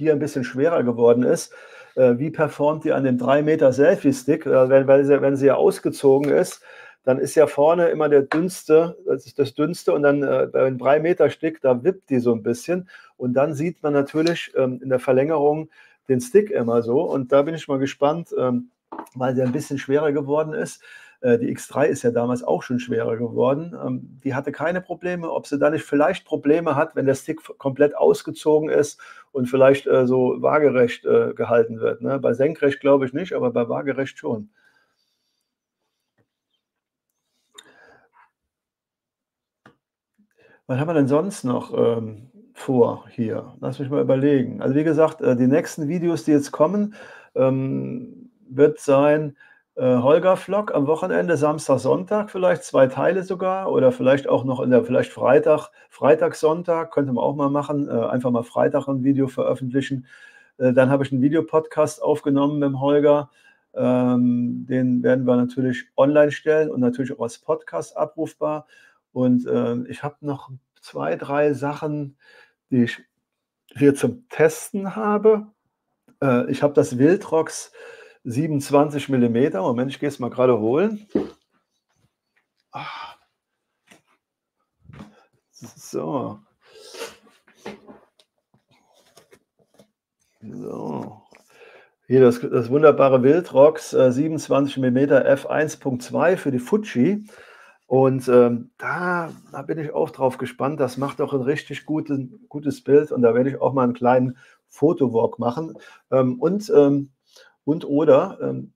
äh, ein bisschen schwerer geworden ist. Äh, wie performt die an dem 3 Meter Selfie-Stick, äh, wenn, wenn, sie, wenn sie ja ausgezogen ist? Dann ist ja vorne immer der dünnste, das ist das dünnste und dann äh, bei einem 3 Meter Stick, da wippt die so ein bisschen. Und dann sieht man natürlich ähm, in der Verlängerung den Stick immer so. Und da bin ich mal gespannt, ähm, weil der ein bisschen schwerer geworden ist äh, die X3 ist ja damals auch schon schwerer geworden. Ähm, die hatte keine Probleme. Ob sie da nicht vielleicht Probleme hat, wenn der Stick komplett ausgezogen ist und vielleicht äh, so waagerecht äh, gehalten wird. Ne? Bei senkrecht glaube ich nicht, aber bei waagerecht schon. Was haben wir denn sonst noch ähm, vor hier? Lass mich mal überlegen. Also wie gesagt, äh, die nächsten Videos, die jetzt kommen, ähm, wird sein, äh, Holger-Vlog am Wochenende, Samstag, Sonntag vielleicht, zwei Teile sogar oder vielleicht auch noch in der, vielleicht Freitag, Freitag, Sonntag, könnte man auch mal machen, äh, einfach mal Freitag ein Video veröffentlichen. Äh, dann habe ich einen Videopodcast aufgenommen mit dem Holger. Ähm, den werden wir natürlich online stellen und natürlich auch als Podcast abrufbar. Und äh, ich habe noch zwei, drei Sachen, die ich hier zum Testen habe. Äh, ich habe das Wildrocks 27 mm. Moment, ich gehe es mal gerade holen. Ah. So. So. Hier das, das wunderbare Wildrocks äh, 27 mm f1.2 für die Fuji. Und ähm, da, da, bin ich auch drauf gespannt. Das macht auch ein richtig guten, gutes Bild. Und da werde ich auch mal einen kleinen Fotowalk machen. Ähm, und ähm, und oder ähm,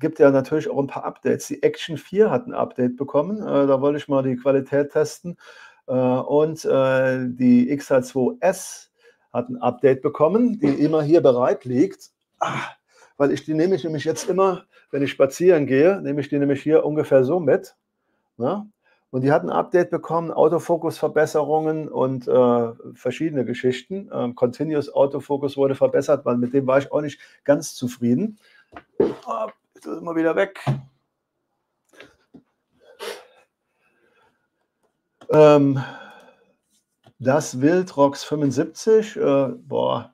gibt ja natürlich auch ein paar Updates. Die Action 4 hat ein Update bekommen. Äh, da wollte ich mal die Qualität testen. Äh, und äh, die XH2S hat ein Update bekommen, die immer hier bereit liegt. Ah, weil ich die nehme ich nämlich jetzt immer, wenn ich spazieren gehe, nehme ich die nämlich hier ungefähr so mit. Ne? Und die hat ein Update bekommen, Autofokus-Verbesserungen und äh, verschiedene Geschichten. Ähm, Continuous Autofocus wurde verbessert, weil mit dem war ich auch nicht ganz zufrieden. Oh, jetzt ist immer wieder weg. Ähm, das Wildrox 75, äh, boah,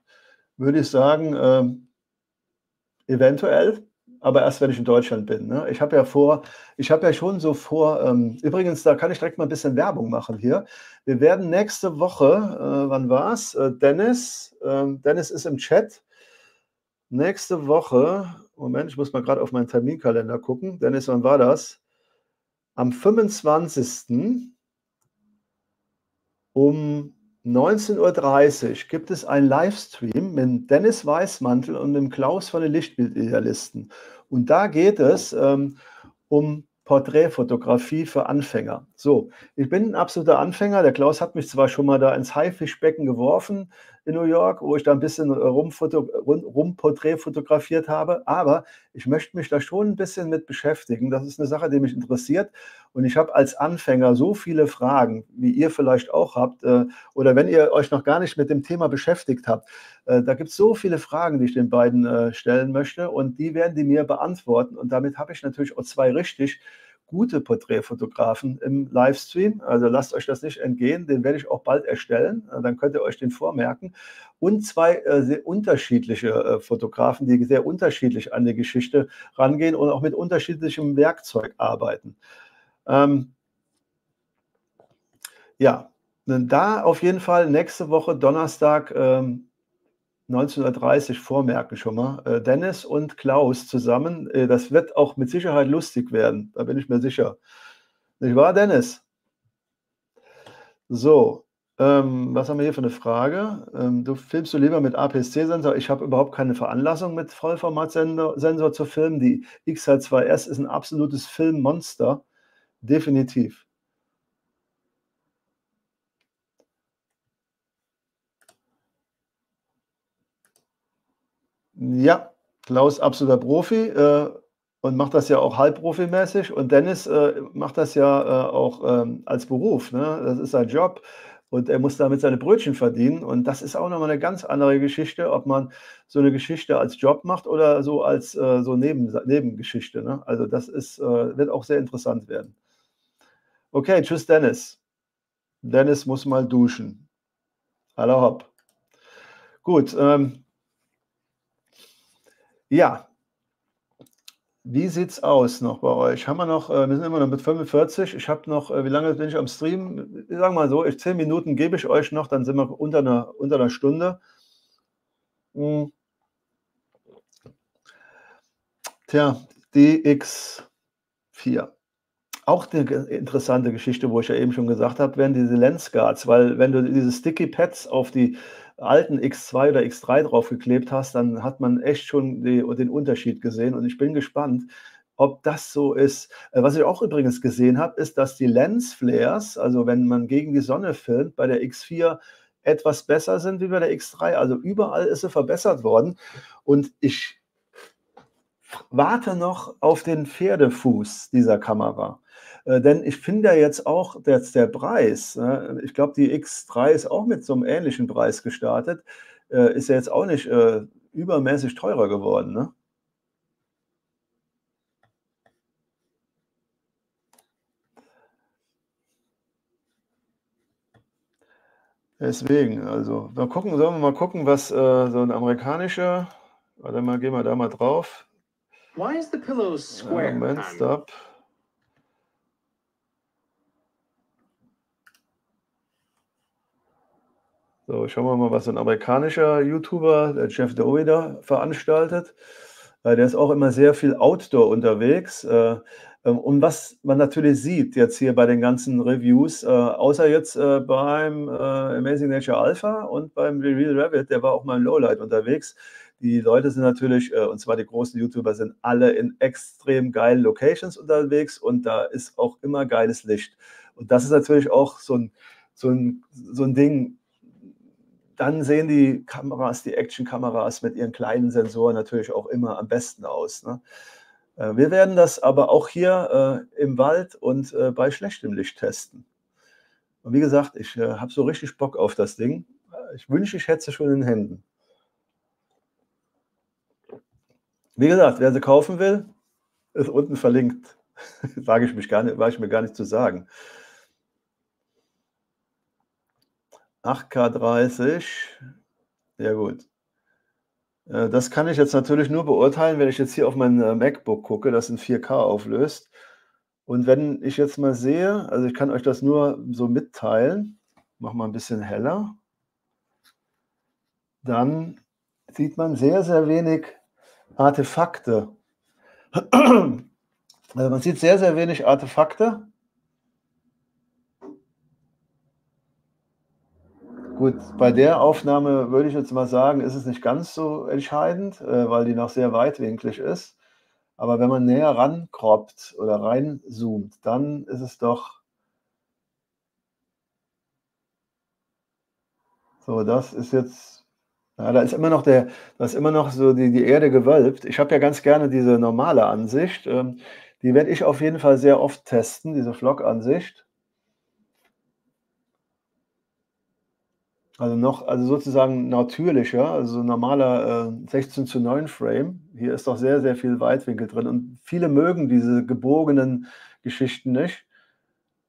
würde ich sagen, äh, eventuell aber erst wenn ich in Deutschland bin. Ne? Ich habe ja vor, ich habe ja schon so vor, ähm, übrigens, da kann ich direkt mal ein bisschen Werbung machen hier. Wir werden nächste Woche, äh, wann war es? Äh, Dennis, äh, Dennis ist im Chat. Nächste Woche, Moment, ich muss mal gerade auf meinen Terminkalender gucken. Dennis, wann war das? Am 25. um 19.30 Uhr gibt es einen Livestream mit Dennis Weißmantel und dem Klaus von den Lichtbildidealisten. Und da geht es ähm, um Porträtfotografie für Anfänger. So, ich bin ein absoluter Anfänger. Der Klaus hat mich zwar schon mal da ins Haifischbecken geworfen, in New York, wo ich da ein bisschen rumporträt rum fotografiert habe. Aber ich möchte mich da schon ein bisschen mit beschäftigen. Das ist eine Sache, die mich interessiert. Und ich habe als Anfänger so viele Fragen, wie ihr vielleicht auch habt, äh, oder wenn ihr euch noch gar nicht mit dem Thema beschäftigt habt. Äh, da gibt es so viele Fragen, die ich den beiden äh, stellen möchte. Und die werden die mir beantworten. Und damit habe ich natürlich auch zwei richtig gute Porträtfotografen im Livestream. Also lasst euch das nicht entgehen, den werde ich auch bald erstellen. Dann könnt ihr euch den vormerken. Und zwei äh, sehr unterschiedliche äh, Fotografen, die sehr unterschiedlich an die Geschichte rangehen und auch mit unterschiedlichem Werkzeug arbeiten. Ähm, ja, da auf jeden Fall nächste Woche Donnerstag ähm, 1930 vormerken schon mal. Äh, Dennis und Klaus zusammen. Äh, das wird auch mit Sicherheit lustig werden. Da bin ich mir sicher. Nicht wahr, Dennis? So, ähm, was haben wir hier für eine Frage? Ähm, du filmst du lieber mit APS-C-Sensor? Ich habe überhaupt keine Veranlassung, mit Vollformatsensor zu filmen. Die XH2S ist ein absolutes Filmmonster. Definitiv. Ja, Klaus absoluter Profi äh, und macht das ja auch halbprofimäßig. Und Dennis äh, macht das ja äh, auch ähm, als Beruf. Ne? Das ist sein Job und er muss damit seine Brötchen verdienen. Und das ist auch nochmal eine ganz andere Geschichte, ob man so eine Geschichte als Job macht oder so als äh, so Neben, Nebengeschichte. Ne? Also das ist, äh, wird auch sehr interessant werden. Okay, tschüss Dennis. Dennis muss mal duschen. Hallo hopp. Gut, ähm, ja. Wie sieht's aus noch bei euch? Haben wir noch, äh, wir sind immer noch mit 45. Ich habe noch, äh, wie lange bin ich am Stream? Ich sage mal so, ich, 10 Minuten gebe ich euch noch, dann sind wir unter einer, unter einer Stunde. Hm. Tja, DX4. Auch eine interessante Geschichte, wo ich ja eben schon gesagt habe, wären diese Lensguards, weil wenn du diese Sticky Pads auf die alten X2 oder X3 draufgeklebt hast, dann hat man echt schon die, den Unterschied gesehen. Und ich bin gespannt, ob das so ist. Äh, was ich auch übrigens gesehen habe, ist, dass die Lensflares, also wenn man gegen die Sonne filmt, bei der X4 etwas besser sind wie bei der X3. Also überall ist sie verbessert worden. Und ich warte noch auf den Pferdefuß dieser Kamera. Äh, denn ich finde ja jetzt auch, dass der Preis, ne, ich glaube, die X3 ist auch mit so einem ähnlichen Preis gestartet, äh, ist ja jetzt auch nicht äh, übermäßig teurer geworden. Ne? Deswegen, also mal gucken, sollen wir mal gucken, was äh, so ein amerikanischer, warte mal, gehen wir da mal drauf. Why is the pillow square? Moment, stop. So, schauen wir mal, was ein amerikanischer YouTuber, der Jeff Dowie, da veranstaltet. Äh, der ist auch immer sehr viel Outdoor unterwegs. Äh, ähm, und was man natürlich sieht jetzt hier bei den ganzen Reviews, äh, außer jetzt beim Amazing Nature Alpha und beim Real Rabbit, der war auch mal im Lowlight unterwegs. Die Leute sind natürlich, und zwar die großen YouTuber, sind alle in extrem geilen Locations unterwegs und da ist auch immer geiles Licht. Und das ist natürlich auch so ein, so ein, so ein Ding, dann sehen die Kameras, die Action-Kameras mit ihren kleinen Sensoren natürlich auch immer am besten aus. Ne? Äh, wir werden das aber auch hier äh, im Wald und äh, bei schlechtem Licht testen. Und wie gesagt, ich äh, habe so richtig Bock auf das Ding. Ich wünsche, ich hätte es schon in den Händen. Wie gesagt, wer sie kaufen will, ist unten verlinkt. wage ich, ich mir gar nicht zu sagen. 8K30. Ja gut. Äh, das kann ich jetzt natürlich nur beurteilen, wenn ich jetzt hier auf mein äh, MacBook gucke, das in 4K auflöst. Und wenn ich jetzt mal sehe, also ich kann euch das nur so mitteilen, mach mal ein bisschen heller, dann sieht man sehr, sehr wenig Artefakte. Also man sieht sehr, sehr wenig Artefakte. Gut, bei der Aufnahme würde ich jetzt mal sagen, ist es nicht ganz so entscheidend, äh, weil die noch sehr weitwinklig ist. Aber wenn man näher rankroppt oder reinzoomt, dann ist es doch. So, das ist jetzt. Ja, da ist immer noch der, da ist immer noch so die, die Erde gewölbt. Ich habe ja ganz gerne diese normale Ansicht. Ähm, die werde ich auf jeden Fall sehr oft testen, diese Vlog-Ansicht. Also noch, also sozusagen natürlicher, also normaler äh, 16 zu 9 Frame. Hier ist doch sehr, sehr viel Weitwinkel drin und viele mögen diese gebogenen Geschichten nicht.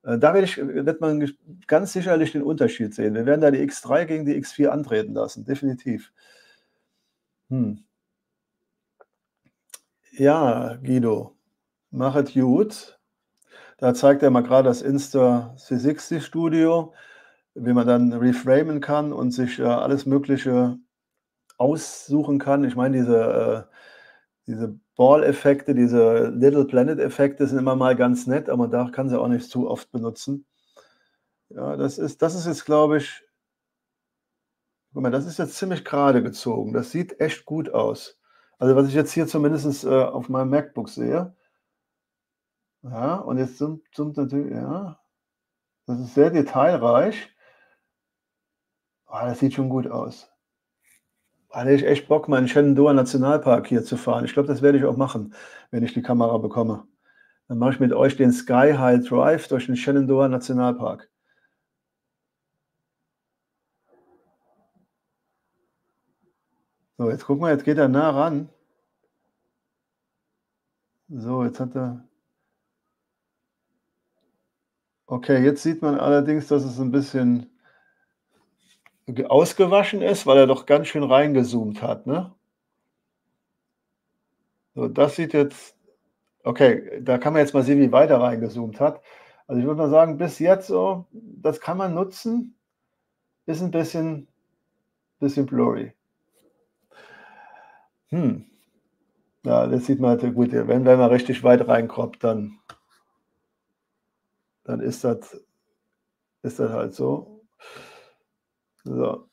Äh, da wird, ich, wird man ganz sicherlich den Unterschied sehen. Wir werden da die X3 gegen die X4 antreten lassen, definitiv. Hm. Ja, Guido, machet gut. Da zeigt er mal gerade das Insta C60 Studio wie man dann reframen kann und sich äh, alles Mögliche aussuchen kann. Ich meine, diese, äh, diese Ball-Effekte, diese Little Planet-Effekte sind immer mal ganz nett, aber da kann sie auch nicht zu oft benutzen. Ja, das ist, das ist jetzt, glaube ich, guck mal, das ist jetzt ziemlich gerade gezogen. Das sieht echt gut aus. Also was ich jetzt hier zumindest äh, auf meinem MacBook sehe. Ja, und jetzt zoomt, zoomt natürlich, ja, das ist sehr detailreich. Oh, das sieht schon gut aus. Da hätte ich echt Bock, mal in Shenandoah Nationalpark hier zu fahren. Ich glaube, das werde ich auch machen, wenn ich die Kamera bekomme. Dann mache ich mit euch den Sky High Drive durch den Shenandoah Nationalpark. So, jetzt guck mal, jetzt geht er nah ran. So, jetzt hat er. Okay, jetzt sieht man allerdings, dass es ein bisschen ausgewaschen ist, weil er doch ganz schön reingezoomt hat, ne? So, das sieht jetzt okay, da kann man jetzt mal sehen, wie weit er reingezoomt hat. Also, ich würde mal sagen, bis jetzt so, das kann man nutzen. Ist ein bisschen bisschen blurry. Hm. Ja, das sieht man halt gut. Wenn wenn man richtig weit reinkroppt, dann dann ist das ist das halt so. So.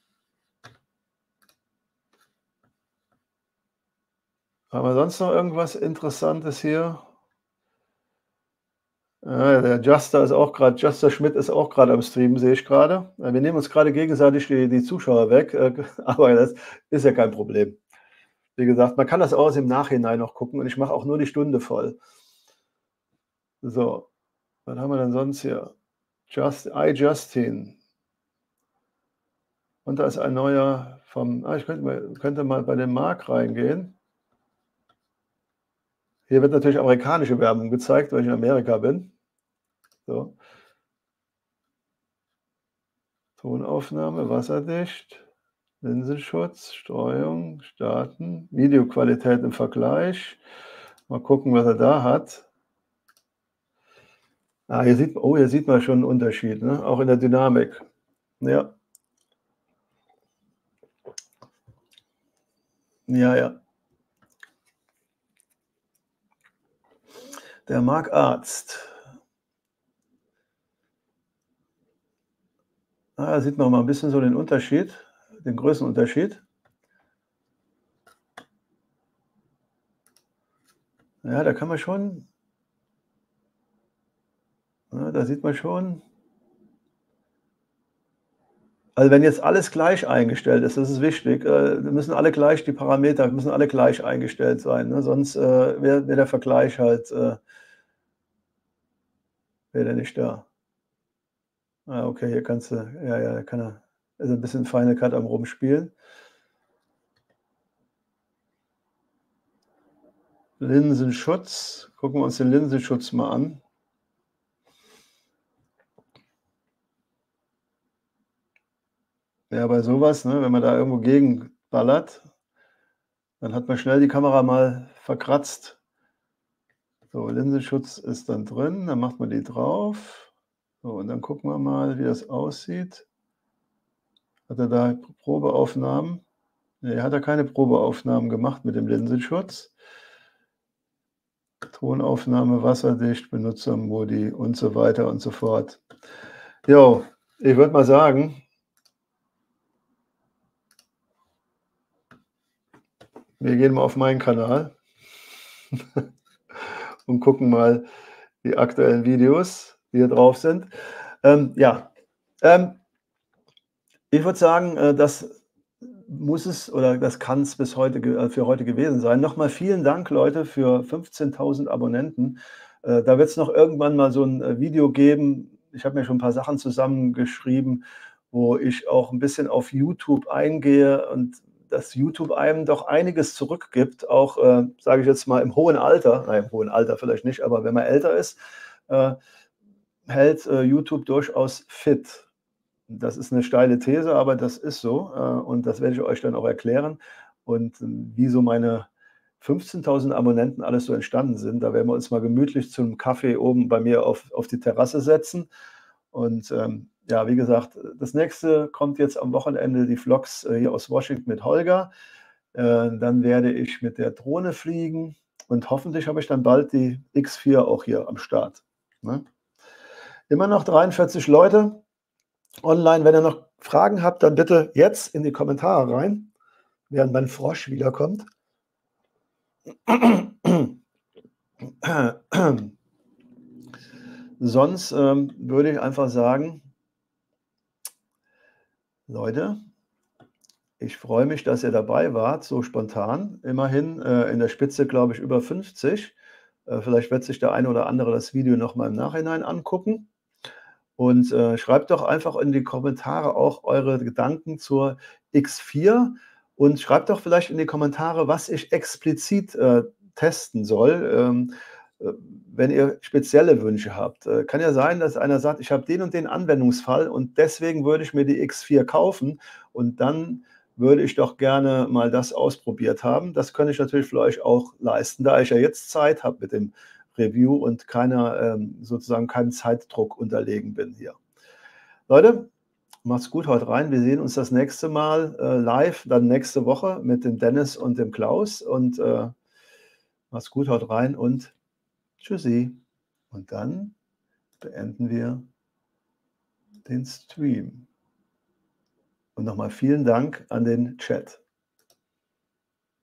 Haben wir sonst noch irgendwas Interessantes hier? Ja, der Juster ist auch gerade, Juster Schmidt ist auch gerade am Streamen, sehe ich gerade. Wir nehmen uns gerade gegenseitig die, die Zuschauer weg, äh, aber das ist ja kein Problem. Wie gesagt, man kann das auch im Nachhinein noch gucken und ich mache auch nur die Stunde voll. So, was haben wir denn sonst hier? Just, I Justin. Und da ist ein neuer vom, ah, ich könnte mal, könnte mal bei dem Mark reingehen. Hier wird natürlich amerikanische Werbung gezeigt, weil ich in Amerika bin. So. Tonaufnahme, wasserdicht, Linsenschutz, Streuung, starten, Videoqualität im Vergleich. Mal gucken, was er da hat. Ah, hier sieht, oh, hier sieht man schon einen Unterschied, ne? auch in der Dynamik. Ja. Ja, ja. Der Markarzt. Ah, da sieht man mal ein bisschen so den Unterschied, den Größenunterschied. Ja, da kann man schon, ja, da sieht man schon, also wenn jetzt alles gleich eingestellt ist, das ist wichtig, äh, müssen alle gleich, die Parameter müssen alle gleich eingestellt sein, ne? sonst äh, wäre wär der Vergleich halt, äh, wäre der nicht da. Ah, okay, hier kannst du, ja, ja, kann er, ist ein bisschen Final Cut am Rumspielen. Linsenschutz, gucken wir uns den Linsenschutz mal an. Ja, bei sowas, ne, wenn man da irgendwo gegenballert, dann hat man schnell die Kamera mal verkratzt. So, Linsenschutz ist dann drin, dann macht man die drauf. So, und dann gucken wir mal, wie das aussieht. Hat er da Probeaufnahmen? Ne, hat er keine Probeaufnahmen gemacht mit dem Linsenschutz. Tonaufnahme, wasserdicht, Benutzermodi und so weiter und so fort. Jo, ich würde mal sagen, Wir gehen mal auf meinen Kanal und gucken mal die aktuellen Videos, die hier drauf sind. Ähm, ja, ähm, ich würde sagen, äh, das muss es oder das kann es bis heute äh, für heute gewesen sein. Nochmal vielen Dank, Leute, für 15.000 Abonnenten. Äh, da wird es noch irgendwann mal so ein äh, Video geben. Ich habe mir schon ein paar Sachen zusammengeschrieben, wo ich auch ein bisschen auf YouTube eingehe und dass YouTube einem doch einiges zurückgibt, auch, äh, sage ich jetzt mal, im hohen Alter, nein, im hohen Alter vielleicht nicht, aber wenn man älter ist, äh, hält äh, YouTube durchaus fit. Das ist eine steile These, aber das ist so äh, und das werde ich euch dann auch erklären. Und ähm, wie so meine 15.000 Abonnenten alles so entstanden sind, da werden wir uns mal gemütlich zum Kaffee oben bei mir auf, auf die Terrasse setzen und ähm, ja, wie gesagt, das nächste kommt jetzt am Wochenende, die Vlogs äh, hier aus Washington mit Holger. Äh, dann werde ich mit der Drohne fliegen und hoffentlich habe ich dann bald die X4 auch hier am Start. Ne? Immer noch 43 Leute online. Wenn ihr noch Fragen habt, dann bitte jetzt in die Kommentare rein, während mein Frosch wiederkommt. Sonst ähm, würde ich einfach sagen, Leute, ich freue mich, dass ihr dabei wart, so spontan. Immerhin äh, in der Spitze, glaube ich, über 50. Äh, vielleicht wird sich der eine oder andere das Video nochmal im Nachhinein angucken. Und äh, schreibt doch einfach in die Kommentare auch eure Gedanken zur X4 und schreibt doch vielleicht in die Kommentare, was ich explizit äh, testen soll. Ähm, äh, wenn ihr spezielle Wünsche habt. Äh, kann ja sein, dass einer sagt, ich habe den und den Anwendungsfall und deswegen würde ich mir die X4 kaufen und dann würde ich doch gerne mal das ausprobiert haben. Das könnte ich natürlich für euch auch leisten, da ich ja jetzt Zeit habe mit dem Review und keiner ähm, sozusagen keinem Zeitdruck unterlegen bin hier. Leute, macht's gut, haut rein. Wir sehen uns das nächste Mal äh, live, dann nächste Woche mit dem Dennis und dem Klaus und äh, macht's gut, haut rein und tschüssi. Und dann beenden wir den Stream. Und nochmal vielen Dank an den Chat.